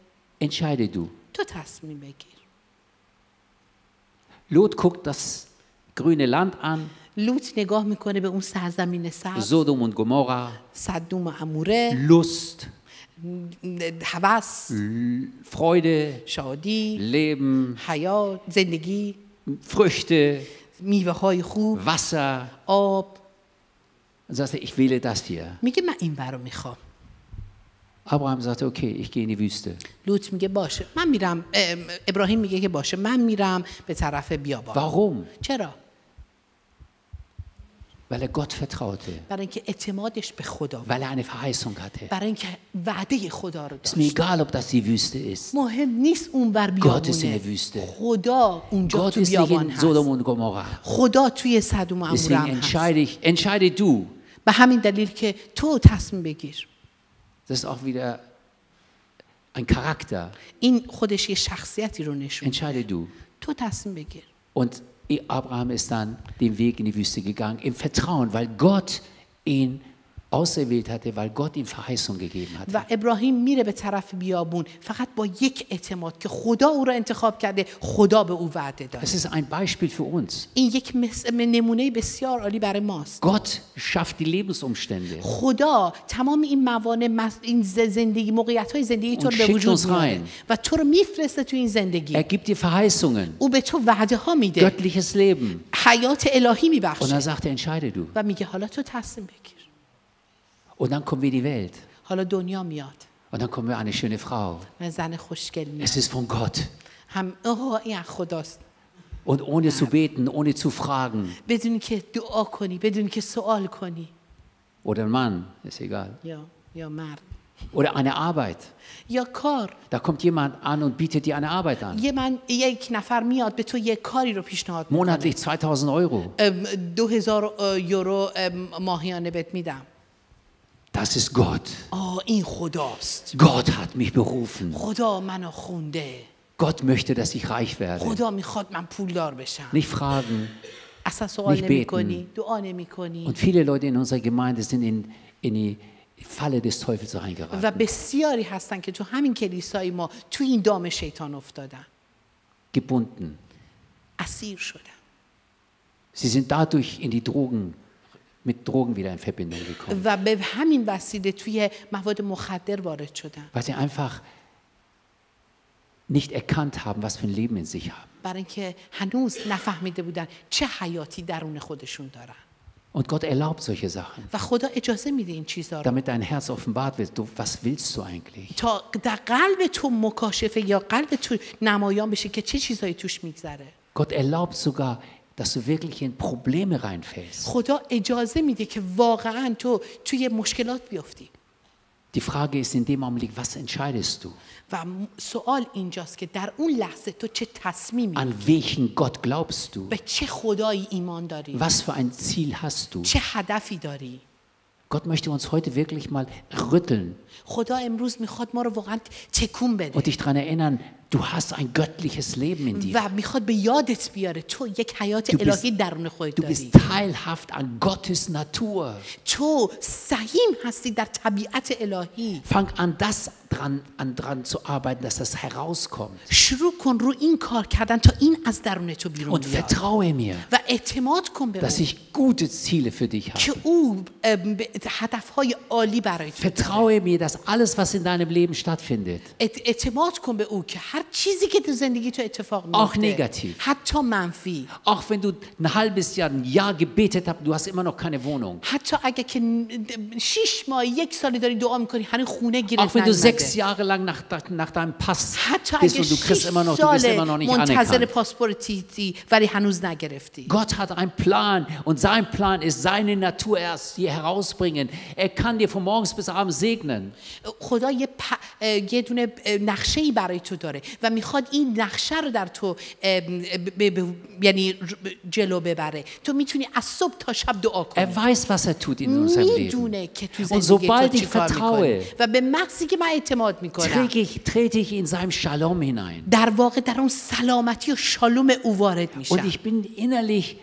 entscheide du. تو تصمیم بگیر Lot guckt das grüne Land an, لوط نگاه می‌کنه به اون سرزمین سبز Sodom und Gomorra, صدوم و اموره Lust, هوس Freude, شادی Leben, حیات زندگی Früchte, میوه های خوب Wasser. آب sagte, ich wähle das hier. میگه من این رو می‌خوام Abraham sagte, okay, ich gehe in die Wüste. لوط میگه باشه من میرم ابراهیم میگه که باشه من میرم به طرف بیابان Warum? چرا Weil er Gott vertraute, برای اینکه اعتمادش به خدا بود weil er eine Verheißung hatte. برای اینکه وعده خدا رو Ist داشت mir egal, ob das die Wüste ist. مهم نیست اون بر Gott ist in بیابونه der Wüste. خدا اونجا Gott تو ist بیابان in هست Sodom und Gomorra. خدا توی و Deswegen اموره هم هست entscheide ich, entscheide du. به همین دلیل که تو تصمیم بگیر Das ist auch wieder ein Charakter. این خودش یه شخصیتی رو نشون. Entscheide du. تو تصمیم بگیر Und Abraham ist dann den Weg in die Wüste gegangen, im Vertrauen, weil Gott ihn auserwählt hatte, weil Gott ihm Verheißung gegeben hatte. و ابراهیم میره به طرف بیابون فقط با یک اعتماد که خدا او رو انتخاب کرده خدا به او وعده داده Das ist ein Beispiel für uns. این یک نمونه بسیار عالی برای ماست Gott schafft die Lebensumstände. خدا تمام این موانع این زندگی موقعیت های زندگی تو Und به وجود میاره. و تو رو میفرسته تو این زندگی Er gibt dir Verheißungen, او به تو وعده ها میده göttliches Leben. حیات الهی Und میبخشه sagt er, entscheide du. و میگه حالا تو تصمیم بگیر Und dann kommen wir in die Welt. حالا دنیا میاد Und dann kommen wir eine schöne Frau. و زن خوشگل میاد Es ist von Gott. هم اوه این از خداست Und ohne zu beten, ohne zu fragen. بدون که دعا کنی بدون که سوال کنی Oder ein Mann, ist egal. یا یا مرد Oder eine Arbeit. یا کار Da kommt jemand an und bietet dir eine Arbeit an. یه من یک نفر میاد به تو یک کاری رو پیشنهاد میکنه Monatlich 2000 Euro. دو هزار یورو ام، ماهیانه بهت میدم Das ist Gott. آه این خداست Gott hat mich berufen. خدا منو خونده Gott möchte, dass ich reich werde. خدا میخواد من پولدار بشم Nicht fragen. اصلا سوال nicht نمی beten. کنی دعا نمی کنی Und viele Leute in unserer Gemeinde sind in, in, die, Falle des Teufels و reingeraten. بسیاری هستن که تو همین کلیسای ما تو این دام شیطان افتادن Gebunden. اسیر شدن Sie sind dadurch in die Drogen, mit Drogen wieder in Verbindung gekommen. و به همین وسیله توی مواد مخدر وارد شدن Weil sie einfach nicht erkannt haben, was für ein Leben in sich haben. برای اینکه هنوز نفهمیده بودن چه حیاتی درون خودشون دارن Und Gott erlaubt solche Sachen, و خدا اجازه میده این چیزها رو damit dein Herz offenbart wird. Du, was willst du eigentlich? تا در قلب تو مکاشفه یا قلب تو نمایان بشه که چه چیزهایی توش میگذره Gott erlaubt sogar, dass du wirklich in Probleme reinfällst. خدا اجازه میده که واقعا تو توی مشکلات بیفتی Die Frage ist in dem Augenblick, was entscheidest du? و م- سوال اینجاست که در اون لحظه تو چه تصمیمی An welchen Gott glaubst du? به چه خدایی ایمان داری Was für ein Ziel hast du? چه هدفی داری Gott möchte uns heute wirklich mal rütteln خدا امروز می‌خواد ما رو واقعا تکون بده und dich daran erinnern, du hast ein göttliches Leben in dir. و می‌خواد به یادت بیاره تو یک حیات Du bist- الهی درون خودت Du داری bist teilhaft an Gottes Natur. تو سهیم هستی در طبیعت الهی Fang an, das dran, an dran zu arbeiten, dass das herauskommt. شروع کن رو این کار کردن تا این از درون تو بیرون Und بیاد vertraue mir, و اعتماد کن به dass اون ich gute Ziele für dich habe. هدفهای عالی برای تو. Vertraue mir, dass alles, was in deinem Leben stattfindet, اعت- اعتماد کن به او که هر چیزی که تو زندگی تو اتفاق Auch میفته negativ. حتی منفی auch wenn du ein halbes Jahr, ein Jahr gebetet hast, du hast immer noch keine Wohnung. حتی اگه که شیش ماه یک سالی داری دعا می‌کنی هنوز خونه گیرت Auch wenn du sechs Jahre lang nach, nach deinem Pass حتی bist und du kriegst immer noch, du bist immer noch nicht منتظر. پاسپورتی ولی هنوز نگرفتی Gott hat einen Plan und sein Plan ist, seine Natur erst hier herausbringen. Er kann dir von morgens bis abends segnen. خدا یه, پ... یه دونه نقشه ای برای تو داره و می‌خواد این نقشه رو در تو ب... ب... یعنی جلو ببره تو می‌تونی از صبح تا شب دعا کنی Er weiß, was er tut in unserem Leben. می‌دونه که تو Und زندگی sobald تو ich چی کار vertraue, می‌کنی و به محضی که من اعتماد می‌کنم trete ich, trete ich in seinem Shalom hinein. در واقع در اون سلامتی و شالوم او وارد Und میشم ich bin innerlich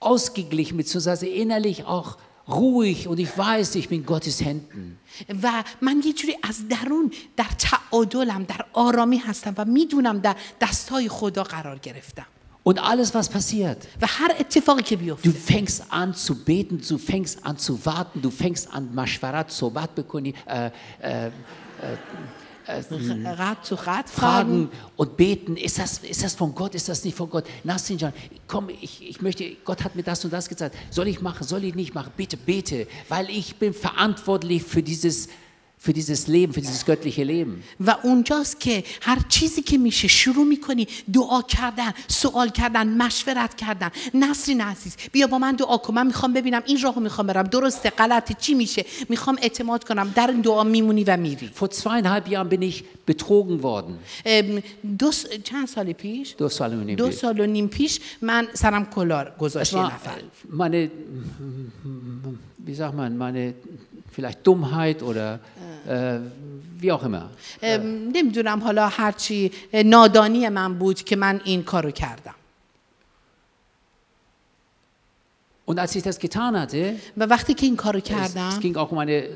ausgeglichen, beziehungsweise innerlich auch ruhig und ich weiß, ich bin Gottes Händen. و من یه جوری از درون در تعادلم در آرامی هستم و می‌دونم در دستای خدا قرار گرفتم Und alles, was passiert, و هر اتفاقی که du بیفته fängst an zu beten, du fängst an zu warten, du fängst an Mashwarat, Sobat Bekuni, äh, äh, Also, hm. äh, Rat zu Rat fragen. fragen und beten. Ist das, ist das von Gott? Ist das nicht von Gott? Nassin John, komm, ich, ich möchte, Gott hat mir das und das gezeigt. Soll ich machen? Soll ich nicht machen? Bitte bete, weil ich bin verantwortlich für dieses für dieses Leben, für dieses göttliche Leben. و اونجاست که هر چیزی که میشه شروع می‌کنی دعا کردن سوال کردن مشورت کردن نسرین عزیز بیا با من دعا کن من می‌خوام ببینم این راهو می‌خوام برم درسته غلطه چی میشه می‌خوام اعتماد کنم در این دعا میمونی و میری Vor zweieinhalb Jahren bin ich betrogen worden. دو س... چند سال پیش Du hast alle دو سال و نیم پیش من سرم کلار گذاشت نفر meine, wie sagt man, meine vielleicht Dummheit oder äh, wie auch immer. نمی‌دونم حالا هرچی نادانی من بود که من این کارو کردم Und als ich das getan hatte, و وقتی که این کارو es, es کردم ging auch um eine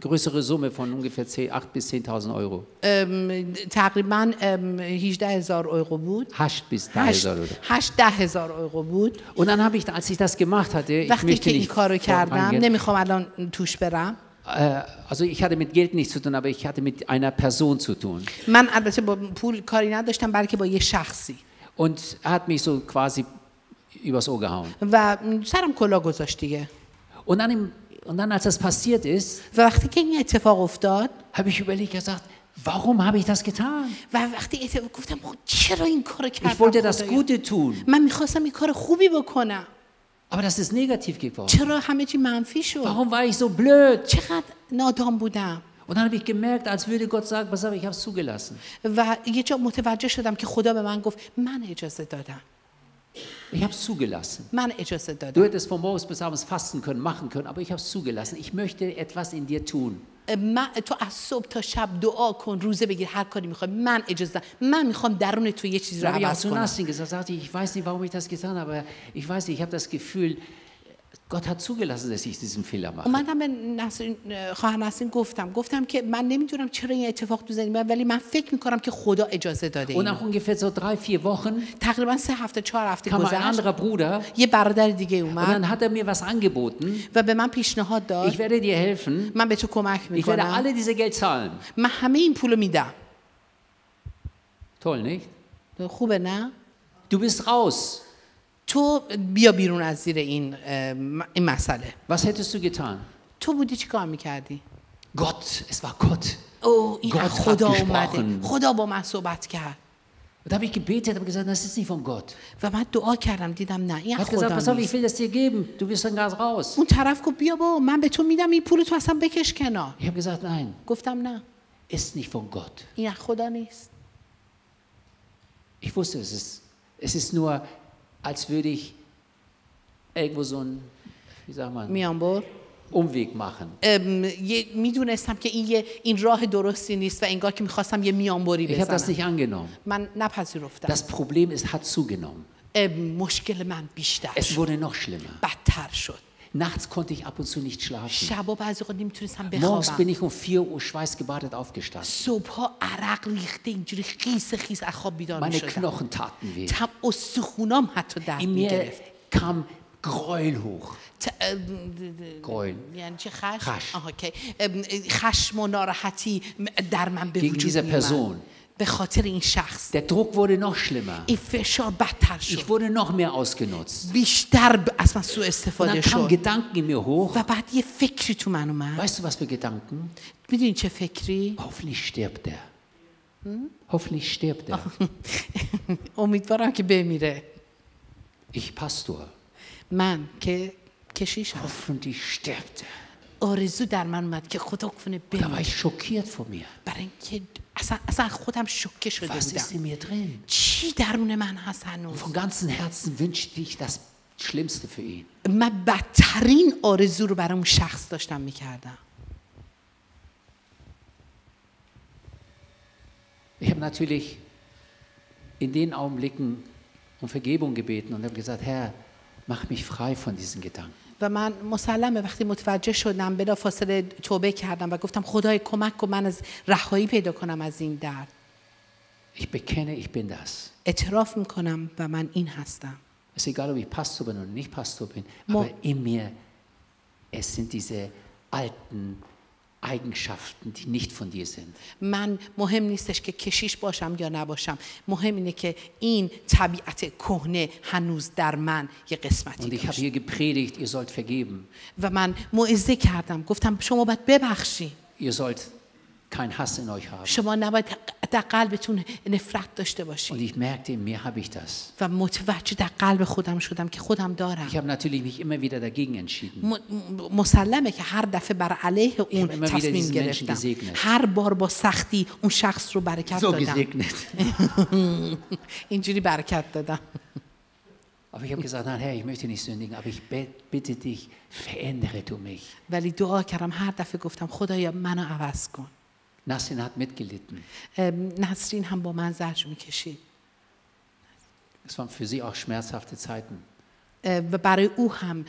größere Summe von ungefähr 10, 8 bis 10.000 Euro. ام، تقریبا ام، 18 هزار اورو بود 8 bis 10.000 هشت Euro. هشت ده هزار اورو بود Und dann habe ich, als ich das gemacht hatte, ich وقتی möchte nicht کارو کردم نمی‌خوام الان توش برم äh, also ich hatte mit Geld nichts zu tun, aber ich hatte mit einer Person zu tun. من البته با پول کاری نداشتم بلکه با یه شخصی Und er hat mich so quasi übers Ohr gehauen. و سرم کلا گذاشت دیگه Und dann, im, und dann als das passiert ist, وقتی که این اتفاق افتاد habe ich überlegt, gesagt, warum habe ich das getan? و وقتی اتفاق گفتم خب چرا این کارو Ich کردم wollte das؟ Gute tun, من می‌خواستم این کار خوبی بکنم aber das ist negativ geworden. چرا همه چی منفی شد Warum war ich so blöd? چقدر نادام بودم Und dann habe ich gemerkt, als würde Gott sagen, pass auf, ich habe es zugelassen. و یه جا متوجه شدم که خدا به من گفت من اجازه دادم Ich habe es zugelassen. من اجازه Du دادم hättest von morgens bis abends fasten können, machen können, aber ich habe es zugelassen. Ich möchte etwas in dir tun. من تو از صبح تا شب دعا کن روزه بگیر هر کاری میخوای من اجازه دادم. من میخوام درون تو یه چیزی Da رو habe ich auch عوض zu کنم Nastin gesagt, sagte ich, ich weiß nicht, warum ich das getan habe, aber ich weiß nicht, ich habe das Gefühl, Gott hat zugelassen, dass ich diesen Fehler mache. اومدم به نسرین خواهر نسرین گفتم گفتم که من نمی‌دونم چرا این اتفاق تو زندگی من ولی من فکر می‌کنم که خدا اجازه داده Und اینو. nach ungefähr so drei, vier Wochen تقریبا سه هفته چهار هفته kam ein گذشت anderer Bruder یه برادر دیگه und اومد dann hat er mir was angeboten. و به من پیشنهاد Ich داد werde dir helfen. من به تو کمک Ich werde می‌کنم alle diese Geld zahlen. من همه این پولو میدم Toll, nicht? خوبه نه Du bist raus. تو بیا بیرون از زیر این این مسئله. واسه تو گتان تو بودی چی کار می‌کردی؟ گات اس وار گوت. او این Gott خدا اومده. خدا با من صحبت کرد. و دبی که بیت هم گفت نه سیسی فون گات و من دعا کردم دیدم نه این خدا نیست. پس اون فیل دستی گیم تو بیست انگاز راوس اون طرف گفت بیا با من به تو میدم این پول تو اصلا بکش کنار. هم گفت نه گفتم نه. Es ist nicht von Gott. این خدا نیست. Ich wusste, es ist, es ist nur als würde ich irgendwo so einen, wie sagt man, بر Umweg machen. می‌دونستم که این یه این راه درستی نیست و انگار که می‌خواستم یه میانبری Ich habe das بزنم nicht angenommen. من نپذیرفتم Das Problem ist, hat zugenommen. مشکل من بیشتر Es wurde noch schlimmer. بدتر شد Nachts konnte ich ab und zu nicht schlafen. شبا بعضی وقت نمی‌تونستم Morgens bin بخوابم ich um 4 Uhr schweißgebadet aufgestanden. صبحها عرق ریخته اینجوری خیس خیس از خواب بیدار Meine می‌شدم Knochen taten weh. تم استخونام حتی درد In mir می‌گرفت kam Gräuel hoch. Gräuel. یعنی چه خشم؟ خشم. آها، اوکی. ام، خشم و ناراحتی در من به Gegen وجود diese می‌آمد. Person. به خاطر این شخص. در دروگ بوده نه شلمه این فشار بدتر شد. ایش بوده نه مر از گنوز بیشتر از من سو استفاده شد. و نکم گدنگی می رو و بعد یه فکری تو من اومد. ویستو بس به گدنگی؟ می‌دونی چه فکری؟ هفنی شدیب ده هفنی شدیب ده امیدوارم که بمیره. ایش پاستور من که کشیش هفنی شدیب ده آرزو در من اومد که خدا کنه بریم دوای شوکیت فو میه برای اینکه اصلا اصلا خودم شوکه شده بودم. فاسیسی میه چی درون من هست هنوز؟ فون گانسن هرسن ونش دیش دس شلیمسته فو این. من بدترین آرزو رو برای اون شخص داشتم می‌کردم. Ich habe natürlich in den Augenblicken um Vergebung gebeten und habe gesagt, Herr, mach mich frei von diesen Gedanken. و من مسلمه وقتی متوجه شدم بلا فاصله توبه کردم و گفتم خدای کمک کن من از رهایی پیدا کنم از این درد Ich bekenne, ich bin das. اعتراف می‌کنم و من این هستم Es egal, ob ich Pastor bin oder nicht Pastor bin, aber in mir, es sind diese alten Eigenschaften, die nicht von dir sind. من مهم نیستش که کشیش باشم یا نباشم مهم اینه که این طبیعت کهنه هنوز در من یه قسمتی Und ich habe hier gepredigt, ihr sollt vergeben. و من موعظه کردم گفتم شما باید ببخشی Ihr sollt keinen Hass in euch haben. شما نباید در قلبتون نفرت داشته Und باشی ich merkte, in mir habe ich das. و متوجه در قلب خودم شدم که خودم دارم Ich habe natürlich mich immer wieder dagegen entschieden. مسلمه که هر دفعه بر علیه اون تصمیم گرفتم. هر بار با سختی اون شخص رو برکت So دادم. اینجوری برکت دادم Aber ich habe gesagt, nein, Herr, ich möchte nicht sündigen, aber ich bitte dich, verändere du mich. ولی دعا کردم هر دفعه گفتم خدایا منو عوض کن Nassin hat mitgelitten. ام، نسرین هم با من زجر می‌کشید Es waren für sie auch schmerzhafte Zeiten. و برای او هم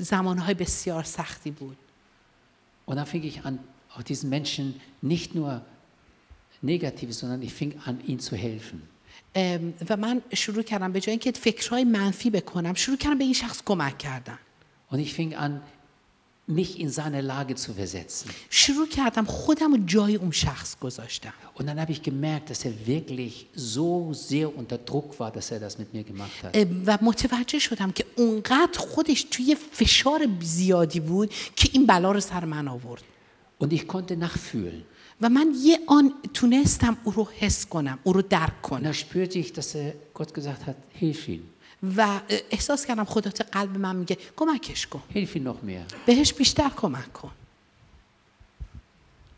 زمانهای بسیار سختی بود Und dann fing ich an, auch diesen Menschen nicht nur Negatives, sondern ich fing an, ihnen zu helfen. و من شروع کردم به جای اینکه فکرهای منفی بکنم شروع کردم به این شخص کمک کردن Und ich fing an, mich in seine Lage zu versetzen. شروع کردم خودم رو جای اون شخص گذاشتم Und dann habe ich gemerkt, dass er wirklich so sehr unter Druck war, dass er das mit mir gemacht hat. و متوجه شدم که اونقدر خودش توی فشار زیادی بود که این بلا رو سر من آورد Und ich konnte nachfühlen. و من یه آن تونستم او رو حس کنم او رو درک Und کنم da spürte ich, dass er Gott gesagt hat, hilf ihm, و احساس کردم خدا تو قلب من میگه کمکش کن hilf ihm noch mehr. بهش بیشتر کمک کن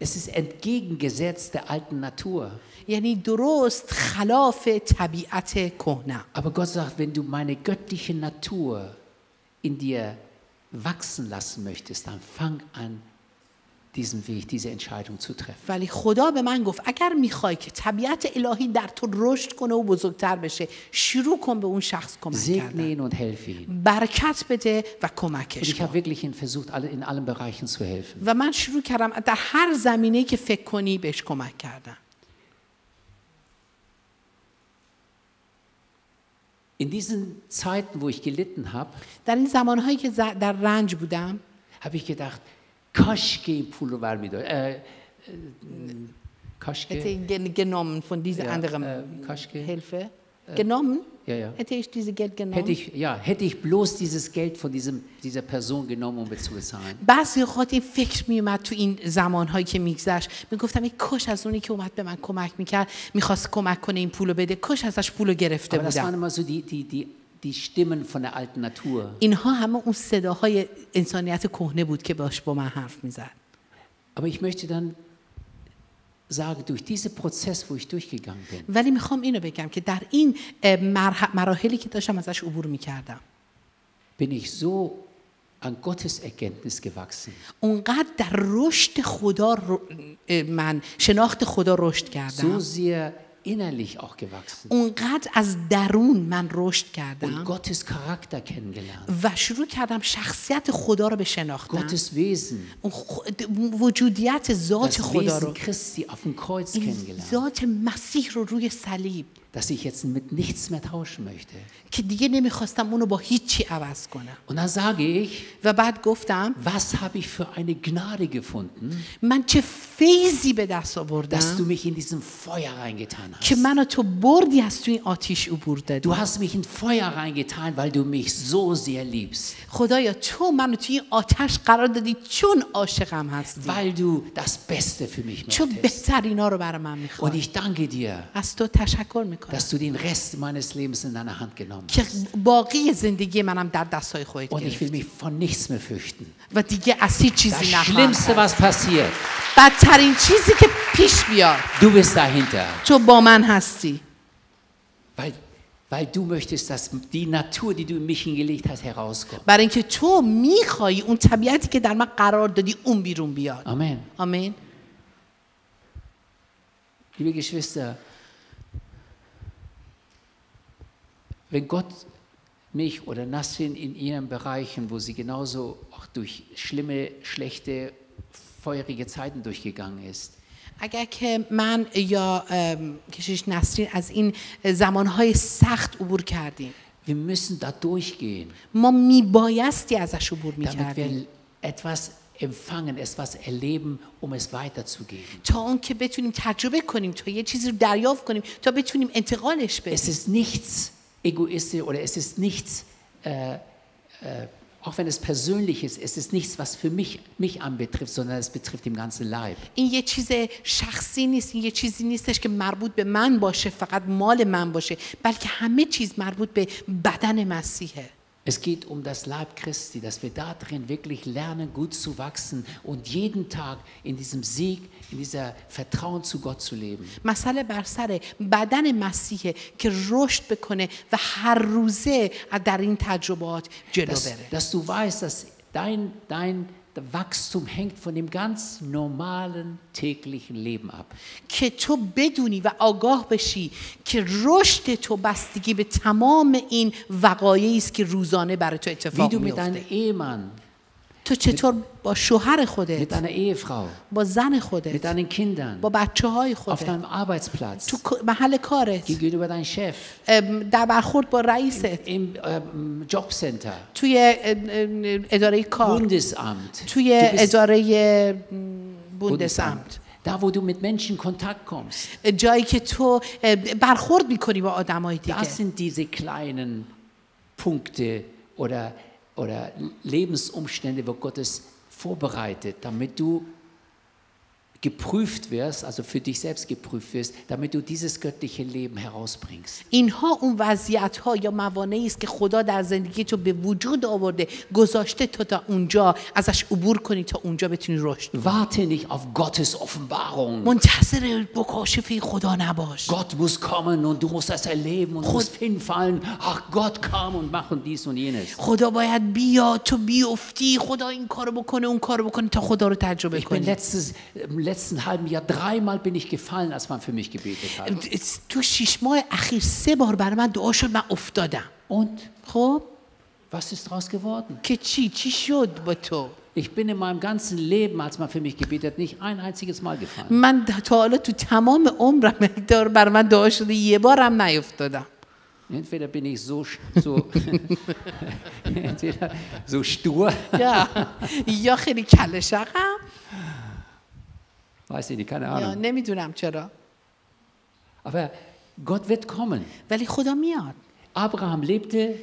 Es ist entgegengesetzt der alten Natur. یعنی درست خلاف طبیعت کهنه Aber Gott sagt, wenn du meine göttliche Natur in dir wachsen lassen möchtest, dann fang an, diesen Weg, diese Entscheidung zu treffen. ولی خدا به من گفت اگر می‌خوای که طبیعت الهی در تو رشد کنه و بزرگتر بشه شروع کن به اون شخص کمک کردن und helfe. برکت بده و کمکش ich کن habe wirklich ihn versucht, alle, in allen Bereichen zu helfen. و من شروع کردم در هر زمینه که فکر کنی بهش کمک کردم In diesen Zeiten, wo ich gelitten habe, در این زمانهایی که در رنج بودم habe ich gedacht, کاش که این پول رو بر می داشت کاش که این گنامن فون دیز اندرم کاش که هلفه گنامن Ja, ja. Hätte ich dieses Geld genommen? Hätte ich, ja, hätte ich bloß dieses Geld von diesem, dieser Person genommen, um zu bezahlen. بعضی خود این فکر می اومد تو این زمان هایی که میگذشت می گفتم یک کش از اونی که اومد به من کمک می‌کرد می‌خواست کمک کنه این پولو بده کاش ازش پولو گرفته بود. Die Stimmen von der alten Natur. اینها همه اون صداهای انسانیت کهنه بود که باش با من حرف می‌زد Aber ich möchte dann sagen, durch diesen Prozess, wo ich durchgegangen bin, ولی می‌خوام اینو بگم که در این مراحلی که داشتم ازش عبور می‌کردم bin ich so an Gottes Erkenntnis gewachsen. اونقدر در رشد خدا من شناخت خدا رشد So کردم sehr innerlich auch gewachsen. اونقدر از درون من رشد Und کردم Gottes Charakter kennengelernt. و شروع کردم شخصیت خدا رو به شناختن Gottes Wesen. وجودیت ذات خدا رو Christi auf dem Kreuz kennengelernt. ذات مسیح رو روی صلیب Dass ich jetzt mit nichts mehr tauschen möchte. که دیگه نمی‌خواستم اونو با هیچی عوض کنم Und dann sage ich, و بعد گفتم was habe ich für eine Gnade gefunden, من چه فیضی به دست dass du mich in diesem Feuer reingetan که hast. منو تو بردی از تو این آتیش عبور دادی Du hast mich in Feuer reingetan, weil du mich so sehr liebst. خدایا تو منو توی این آتش قرار دادی چون عاشقم هستی Weil du das Beste für mich چون möchtest. بهترینا رو برای من Und ich danke dir, از تو تشکر می‌کنم dass du den Rest meines Lebens in deiner Hand genommen hast. باقی زندگی منم در دستای خودت Und ich will mich von nichts mehr fürchten. و دیگه از هیچ Das چیزی Schlimmste, was passiert, بدترین چیزی که پیش بیاد du bist dahinter. تو با من هستی Weil, weil du möchtest, dass die Natur, die du in mich hingelegt hast, herauskommt. برای اینکه تو اون طبیعتی که در من قرار دادی اون بیرون بیاد Amen. آمین Liebe Geschwister, wenn Gott mich oder Nasrin in ihren Bereichen, wo sie genauso auch durch schlimme, schlechte, feurige Zeiten durchgegangen ist, اگر که من یا ام، کشیش نسرین از این زمانهای سخت عبور کردیم wir müssen da durchgehen, ما میبایستی ازش عبور damit میکردیم wir etwas empfangen, etwas erleben, um es weiterzugeben. تا اون که بتونیم تجربه کنیم تا یه چیزی رو دریافت کنیم تا بتونیم انتقالش بدیم Es ist nichts egoistisch oder es ist nichts, äh, äh, auch wenn es persönlich ist, es ist nichts, was für mich, mich anbetrifft, sondern es betrifft den ganzen Leib. این یه چیز شخصی نیست این یه چیزی نیستش که مربوط به من باشه فقط مال من باشه بلکه همه چیز مربوط به بدن مسیحه Es geht um das Leib Christi, dass wir da drin wirklich lernen, gut zu wachsen und jeden Tag in diesem Sieg, in dieser Vertrauen zu Gott zu leben. مسئله بر سر بدن مسیحه که رشد بکنه و هر روزه در این تجربات جلو Dass, بره dass du weißt, dass dein, dein Wachstum hängt von dem ganz normalen täglichen Leben ab. که تو بدونی و آگاه بشی که رشد تو بستگی به تمام این وقایعی است که روزانه برای تو Wie اتفاق du mit deinem میفته Ehemann, تو چطور با شوهر خودت با زن خودت با بچه های خودت تو محل کارت. در برخورد با رئیست. توی اداره کار. توی اداره بوندسامت. Da, wo du mit Menschen Kontakt kommst. جایی که تو برخورد می‌کنی با آدمای دیگه. Das دیزی diese kleinen Punkte oder Lebensumstände, wo Gott es vorbereitet, damit du geprüft wirst, also für dich selbst geprüft wirst, damit du dieses göttliche Leben herausbringst. اینها اون وضعیت ها یا موانعی است که خدا در زندگی تو به وجود آورده گذاشته تا تا اونجا ازش عبور کنی تا اونجا بتونی رشد Warte nicht auf Gottes Offenbarung. منتظر مکاشفه خدا نباش Gott muss kommen und du musst das erleben und musst hinfallen. Ach, Gott kam und mach und dies und jenes. خدا باید بیاد تو بیفتی خدا این کارو بکنه اون کارو بکنه تا خدا رو تجربه Ich bin کنی letztes, im letzten halben Jahr dreimal bin ich gefallen, als man für mich gebetet hat. تو شیش ماه اخیر سه بار برای من دعا شد من افتادم Und خب was ist daraus geworden? که چی چی شد با تو Ich bin in meinem ganzen Leben, als man für mich gebetet hat, nicht ein einziges Mal gefallen. من تا حالا تو تمام عمرم دار بر من دعا شده یه بارم نیفتادم Entweder bin ich so, so, entweder so stur, یا یا خیلی کله شقم Weiß ich nicht, keine یا Ahnung. نمی‌دونم چرا Aber Gott wird kommen. ولی خدا میاد Abraham lebte,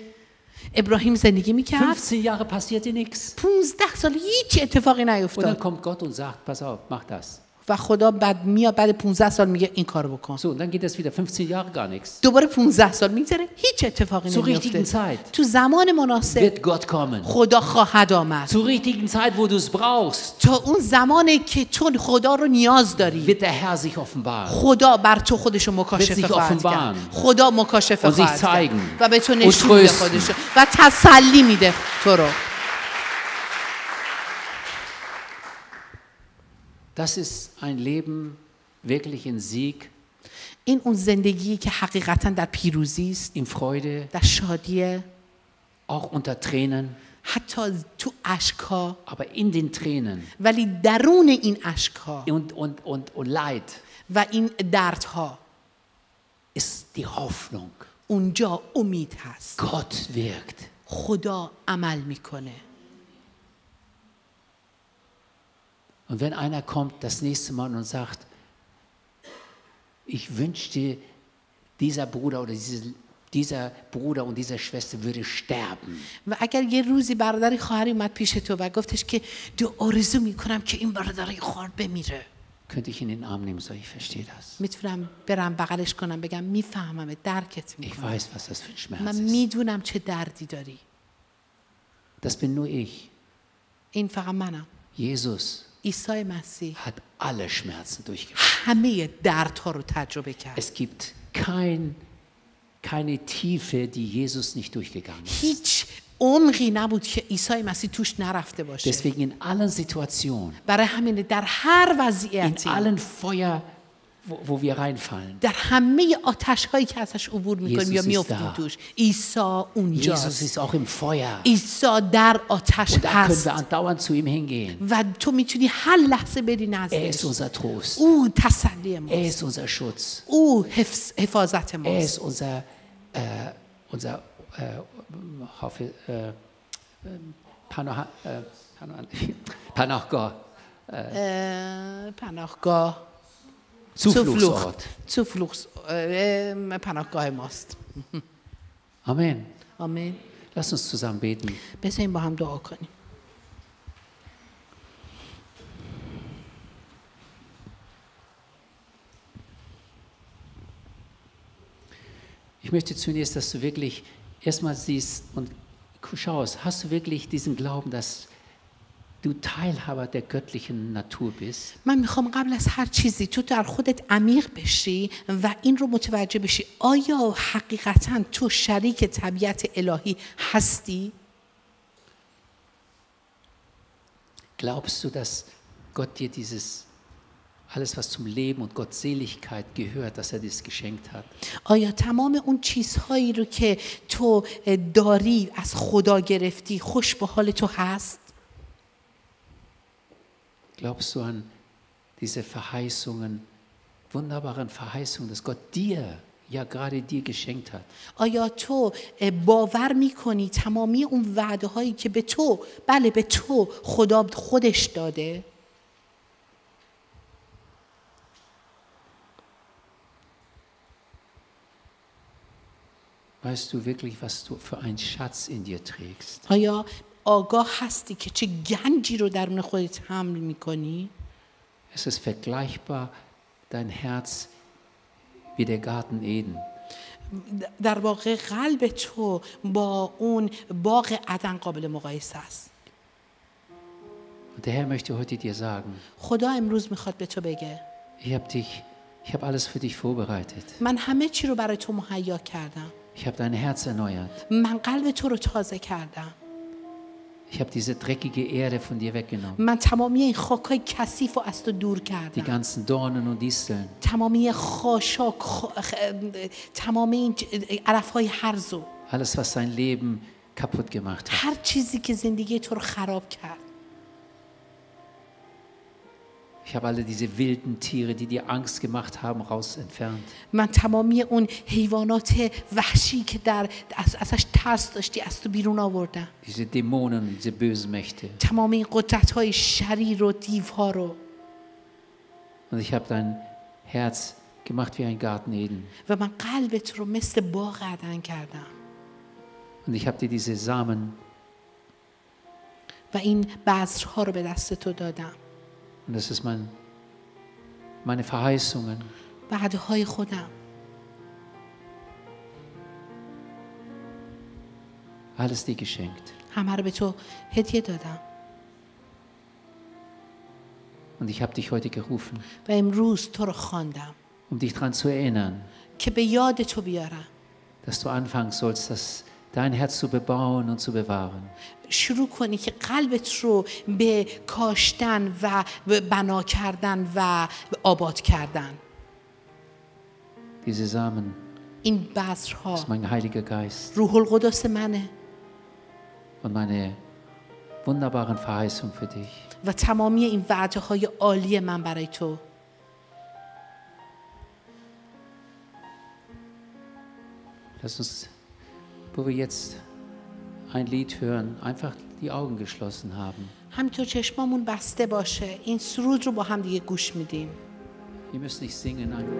ابراهیم زندگی می‌کرد 15 Jahre passierte nichts. 15 سال هیچ اتفاقی Und dann نیفتاد kommt Gott und sagt, pass auf, mach das. و خدا بعد میاد بعد 15 سال میگه این کارو بکن So, und dann geht das wieder 15 Jahre gar nichts. دوباره 15 سال میگذره هیچ اتفاقی Zur richtigen نمیفته Zeit تو زمان مناسب wird Gott kommen. خدا خواهد آمد Zur richtigen Zeit, wo es brauchst, تا اون زمانی که تو خدا رو نیاز داری wird der Herr sich offenbaren. خدا بر تو خودش رو مکاشفه خواهد. کرد خدا مکاشفه خواهد کرد. و به تو نشون میده. خودش. و تسلی میده تو رو Das ist ein Leben wirklich in Sieg, این اون زندگی که حقیقتا در پیروزی است in Freude, در شادیه auch unter Tränen. حتی تو اشکها Aber in den Tränen ولی درون این اشکها und, und, und, und Leid و این دردها ist die Hoffnung. اونجا امید هست Gott wirkt. خدا عمل میکنه Und wenn einer kommt das nächste Mal und sagt, ich wünschte, dieser Bruder oder diese, dieser Bruder und diese Schwester würde sterben, و اگر یه روزی برادری خواهری اومد پیش تو و گفتش که دو آرزو میکنم که این برادر خواهر بمیره könnte ich in den Arm nehmen, so ich verstehe das. میتونم برم بغلش کنم بگم میفهمم درکت Ich میکنم weiß, was das für ein Schmerz من ist. میدونم چه دردی داری Das bin nur ich. این فقط منم Jesus عیسی مسیح hat alle Schmerzen durchgemacht. همه دردها رو تجربه کرد Es gibt kein, keine Tiefe, die Jesus nicht durchgegangen ist. هیچ عمقی نبود که عیسی مسیح توش نرفته باشه Deswegen in allen Situationen, برای همین در هر in وضعیتی allen Feuer, wo, wir reinfallen, در همه آتش هایی که ازش عبور می‌کنیم یا Jesus ist میفتیم da. توش عیسی Jesus ist auch im Feuer. عیسی در آتش Da können هست wir andauernd zu ihm hingehen. و تو می‌تونی هر لحظه بری Er نزدش ist unser Trost. او تسلی Er ماست ist unser Schutz. او حفظ حفاظت Er ماست ist unser, äh, unser äh, hoffe, äh, Panoha, äh, Panoha- Panachgor, اه، پناهگاه Zufluchtsort. Zufluchts, äh, Amen. Amen. Lass uns zusammen beten. Ich möchte zunächst, dass du wirklich erstmal siehst und schaust, hast du wirklich diesen Glauben, dass du Teilhaber der göttlichen Natur bist? من می‌خوام قبل از هر چیزی تو در خودت عمیق بشی و این رو متوجه بشی آیا حقیقتا تو شریک طبیعت الهی هستی؟ Glaubst du, dass Gott dir dieses, alles was zum Leben und Gottseligkeit gehört, dass er dir das geschenkt hat? آیا تمام اون چیزهایی رو که تو داری از خدا گرفتی خوش به حال تو هست؟ Glaubst du an diese Verheißungen, wunderbaren Verheißungen, dass Gott dir, ja gerade dir geschenkt hat? آیا تو باور میکنی تمامی اون وعده هایی که به تو بله به تو خدا خودش داده Weißt du wirklich, was du für einen Schatz in dir trägst? آیا آگاه هستی که چه گنجی رو درون خودت حمل می‌کنی Es ist vergleichbar, dein Herz, wie der Garten Eden. در واقع قلب تو با اون باغ عدن قابل مقایسه است Und der Herr möchte heute dir sagen, خدا امروز می‌خواد به تو بگه ich habe dich, ich habe alles für dich vorbereitet. من همه چی رو برای تو مهیا کردم Ich habe dein Herz erneuert. من قلب تو رو تازه کردم Ich habe diese dreckige Erde von dir weggenommen. من تمامی این خاکای کثیف رو از تو دور Die کردم ganzen Dornen und Disteln. تمامی خاشاک خ- خ- تمامی این هرزو Alles, was dein Leben kaputt gemacht hat. هر چیزی که زندگی تو رو خراب کرد Ich habe alle diese wilden Tiere, die dir Angst gemacht haben, raus entfernt. من تمامی اون حیوانات وحشی که در از ازش ترس داشتی از تو بیرون آوردم Diese Dämonen und diese bösen Mächte. تمام این قدرت های شریر و دیوها رو Und ich habe dein Herz gemacht wie ein Garten Eden. و من قلبت رو مثل باغ عدن کردم Und ich habe dir diese Samen, و این بذرها رو به دست تو دادم und das ist mein, meine Verheißungen, وعده های خودم alles dir geschenkt. همه رو به تو هدیه دادم Und ich habe dich heute gerufen, و امروز تو رو خواندم um dich daran zu erinnern, که به یاد تو بیارم dass du anfangen sollst, das, dein Herz zu bebauen und zu bewahren. شروع کنی که قلبت رو به کاشتن و بنا کردن و آباد کردن Diese Samen این بذرها ist mein Heiliger Geist روح القدس منه und meine wunderbaren Verheißungen für dich. و تمامی این وعده های عالی من برای تو Lass uns, wo wir jetzt ein Lied hören, einfach die Augen geschlossen haben. همینطور چشمامون بسته باشه این سرود رو با هم دیگه گوش میدیم Ihr müsst nicht singen, einfach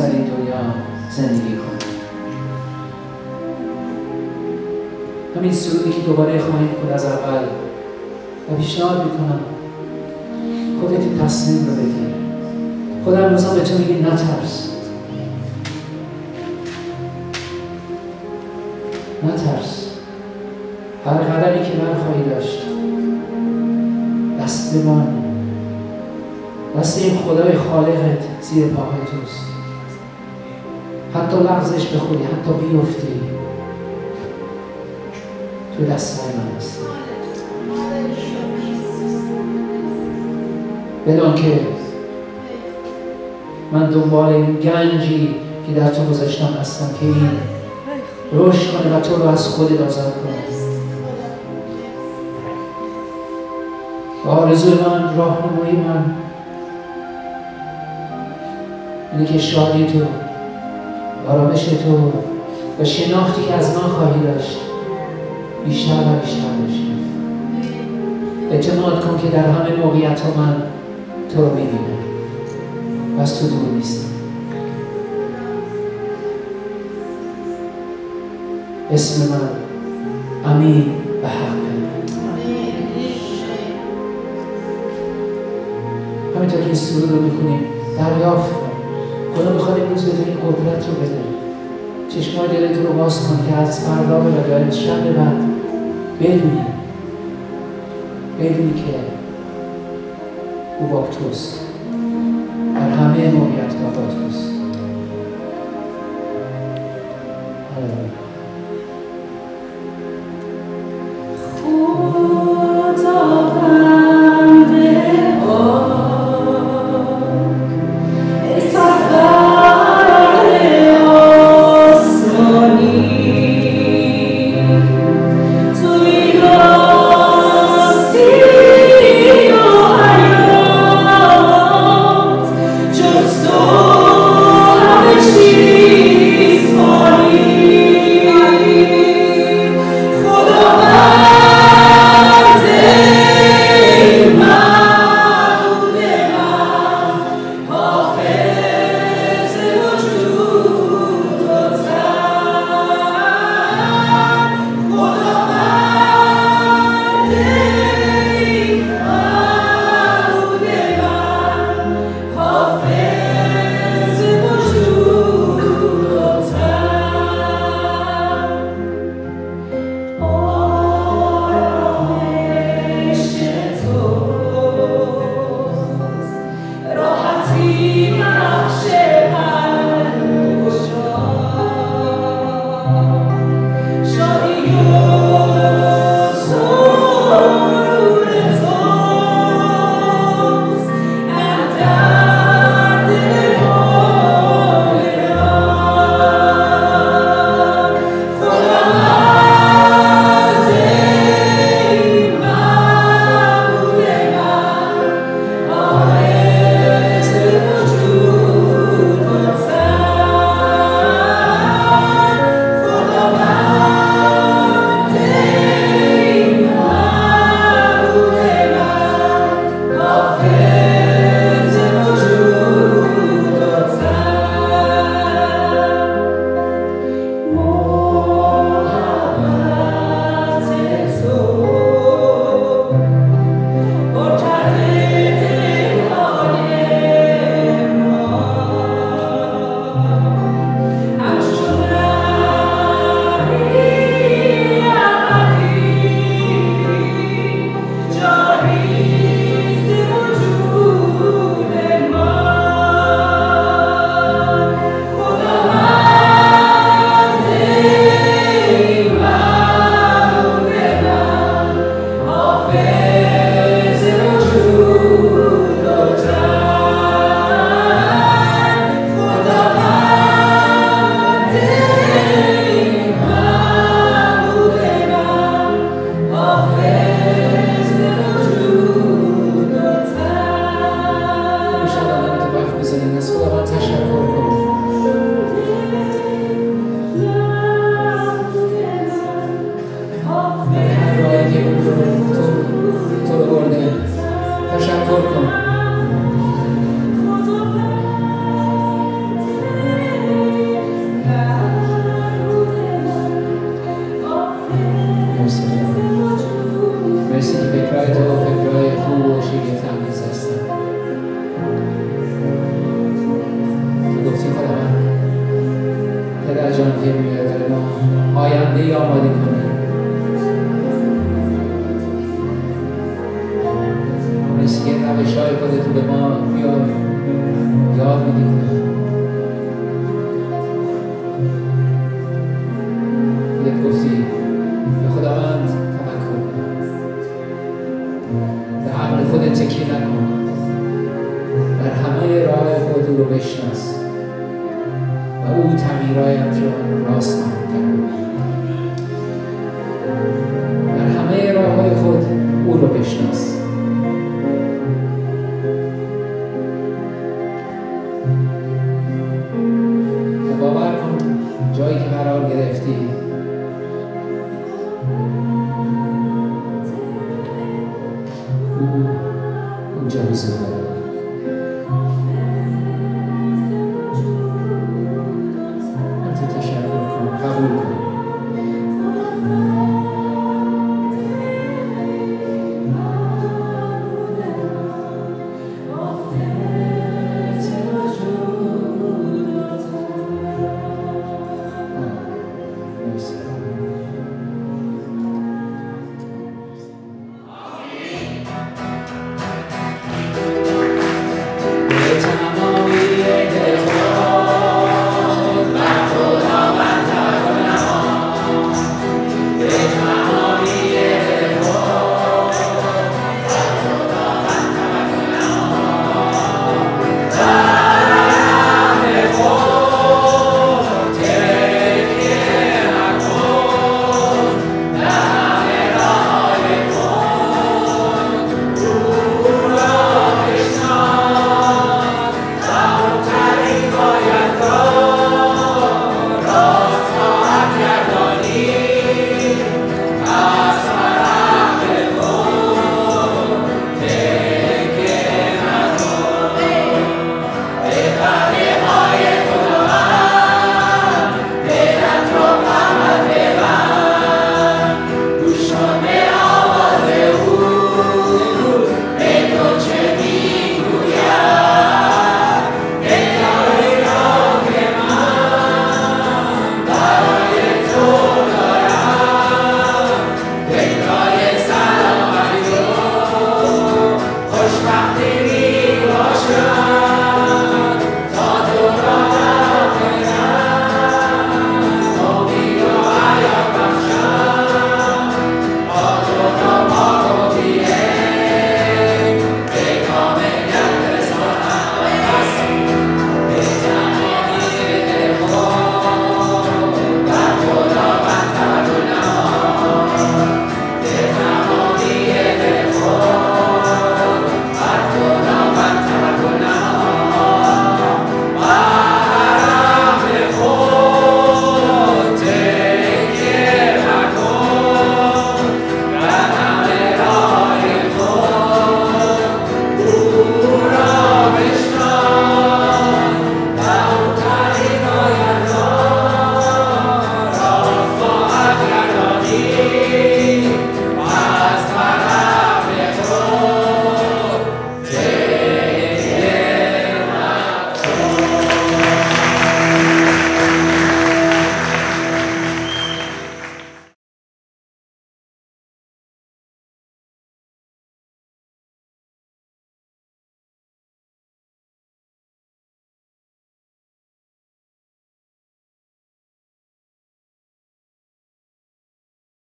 در این دنیا زندگی کنم. همین سرودی که دوباره خواهیم کنید از اول و پیشنهاد می‌کنم خودت تصمیم رو بگیر. خدا هم به تو میگه نترس. نترس. هر قدمی که من خواهی داشت دست من دست این خدای خالقت زیر پاهای توست. حتی لغزش بخوری حتی بیفتی. تو دست من هست. بدان که من دنبال این گنجی که در تو گذاشتم هستم که این رشد کنه و تو رو از خودت آزاد کنه. و آرزوی من راهنمایی من اینه که شادی تو آرامش تو و شناختی که از من خواهی داشت بیشتر و بیشتر بشه اعتماد کن که در همه موقعیت ها من تو رو می‌بینم. و از تو دور نیستم اسم من امین و حقه همینطور که این سرود رو می‌کنیم دریافت خدا می‌خواد به تو این قدرت رو بده چشمای دلت رو باز کن که از فردا به از شب بعد بدونی. بدونی که او با توست. در همه موقعیت با توست.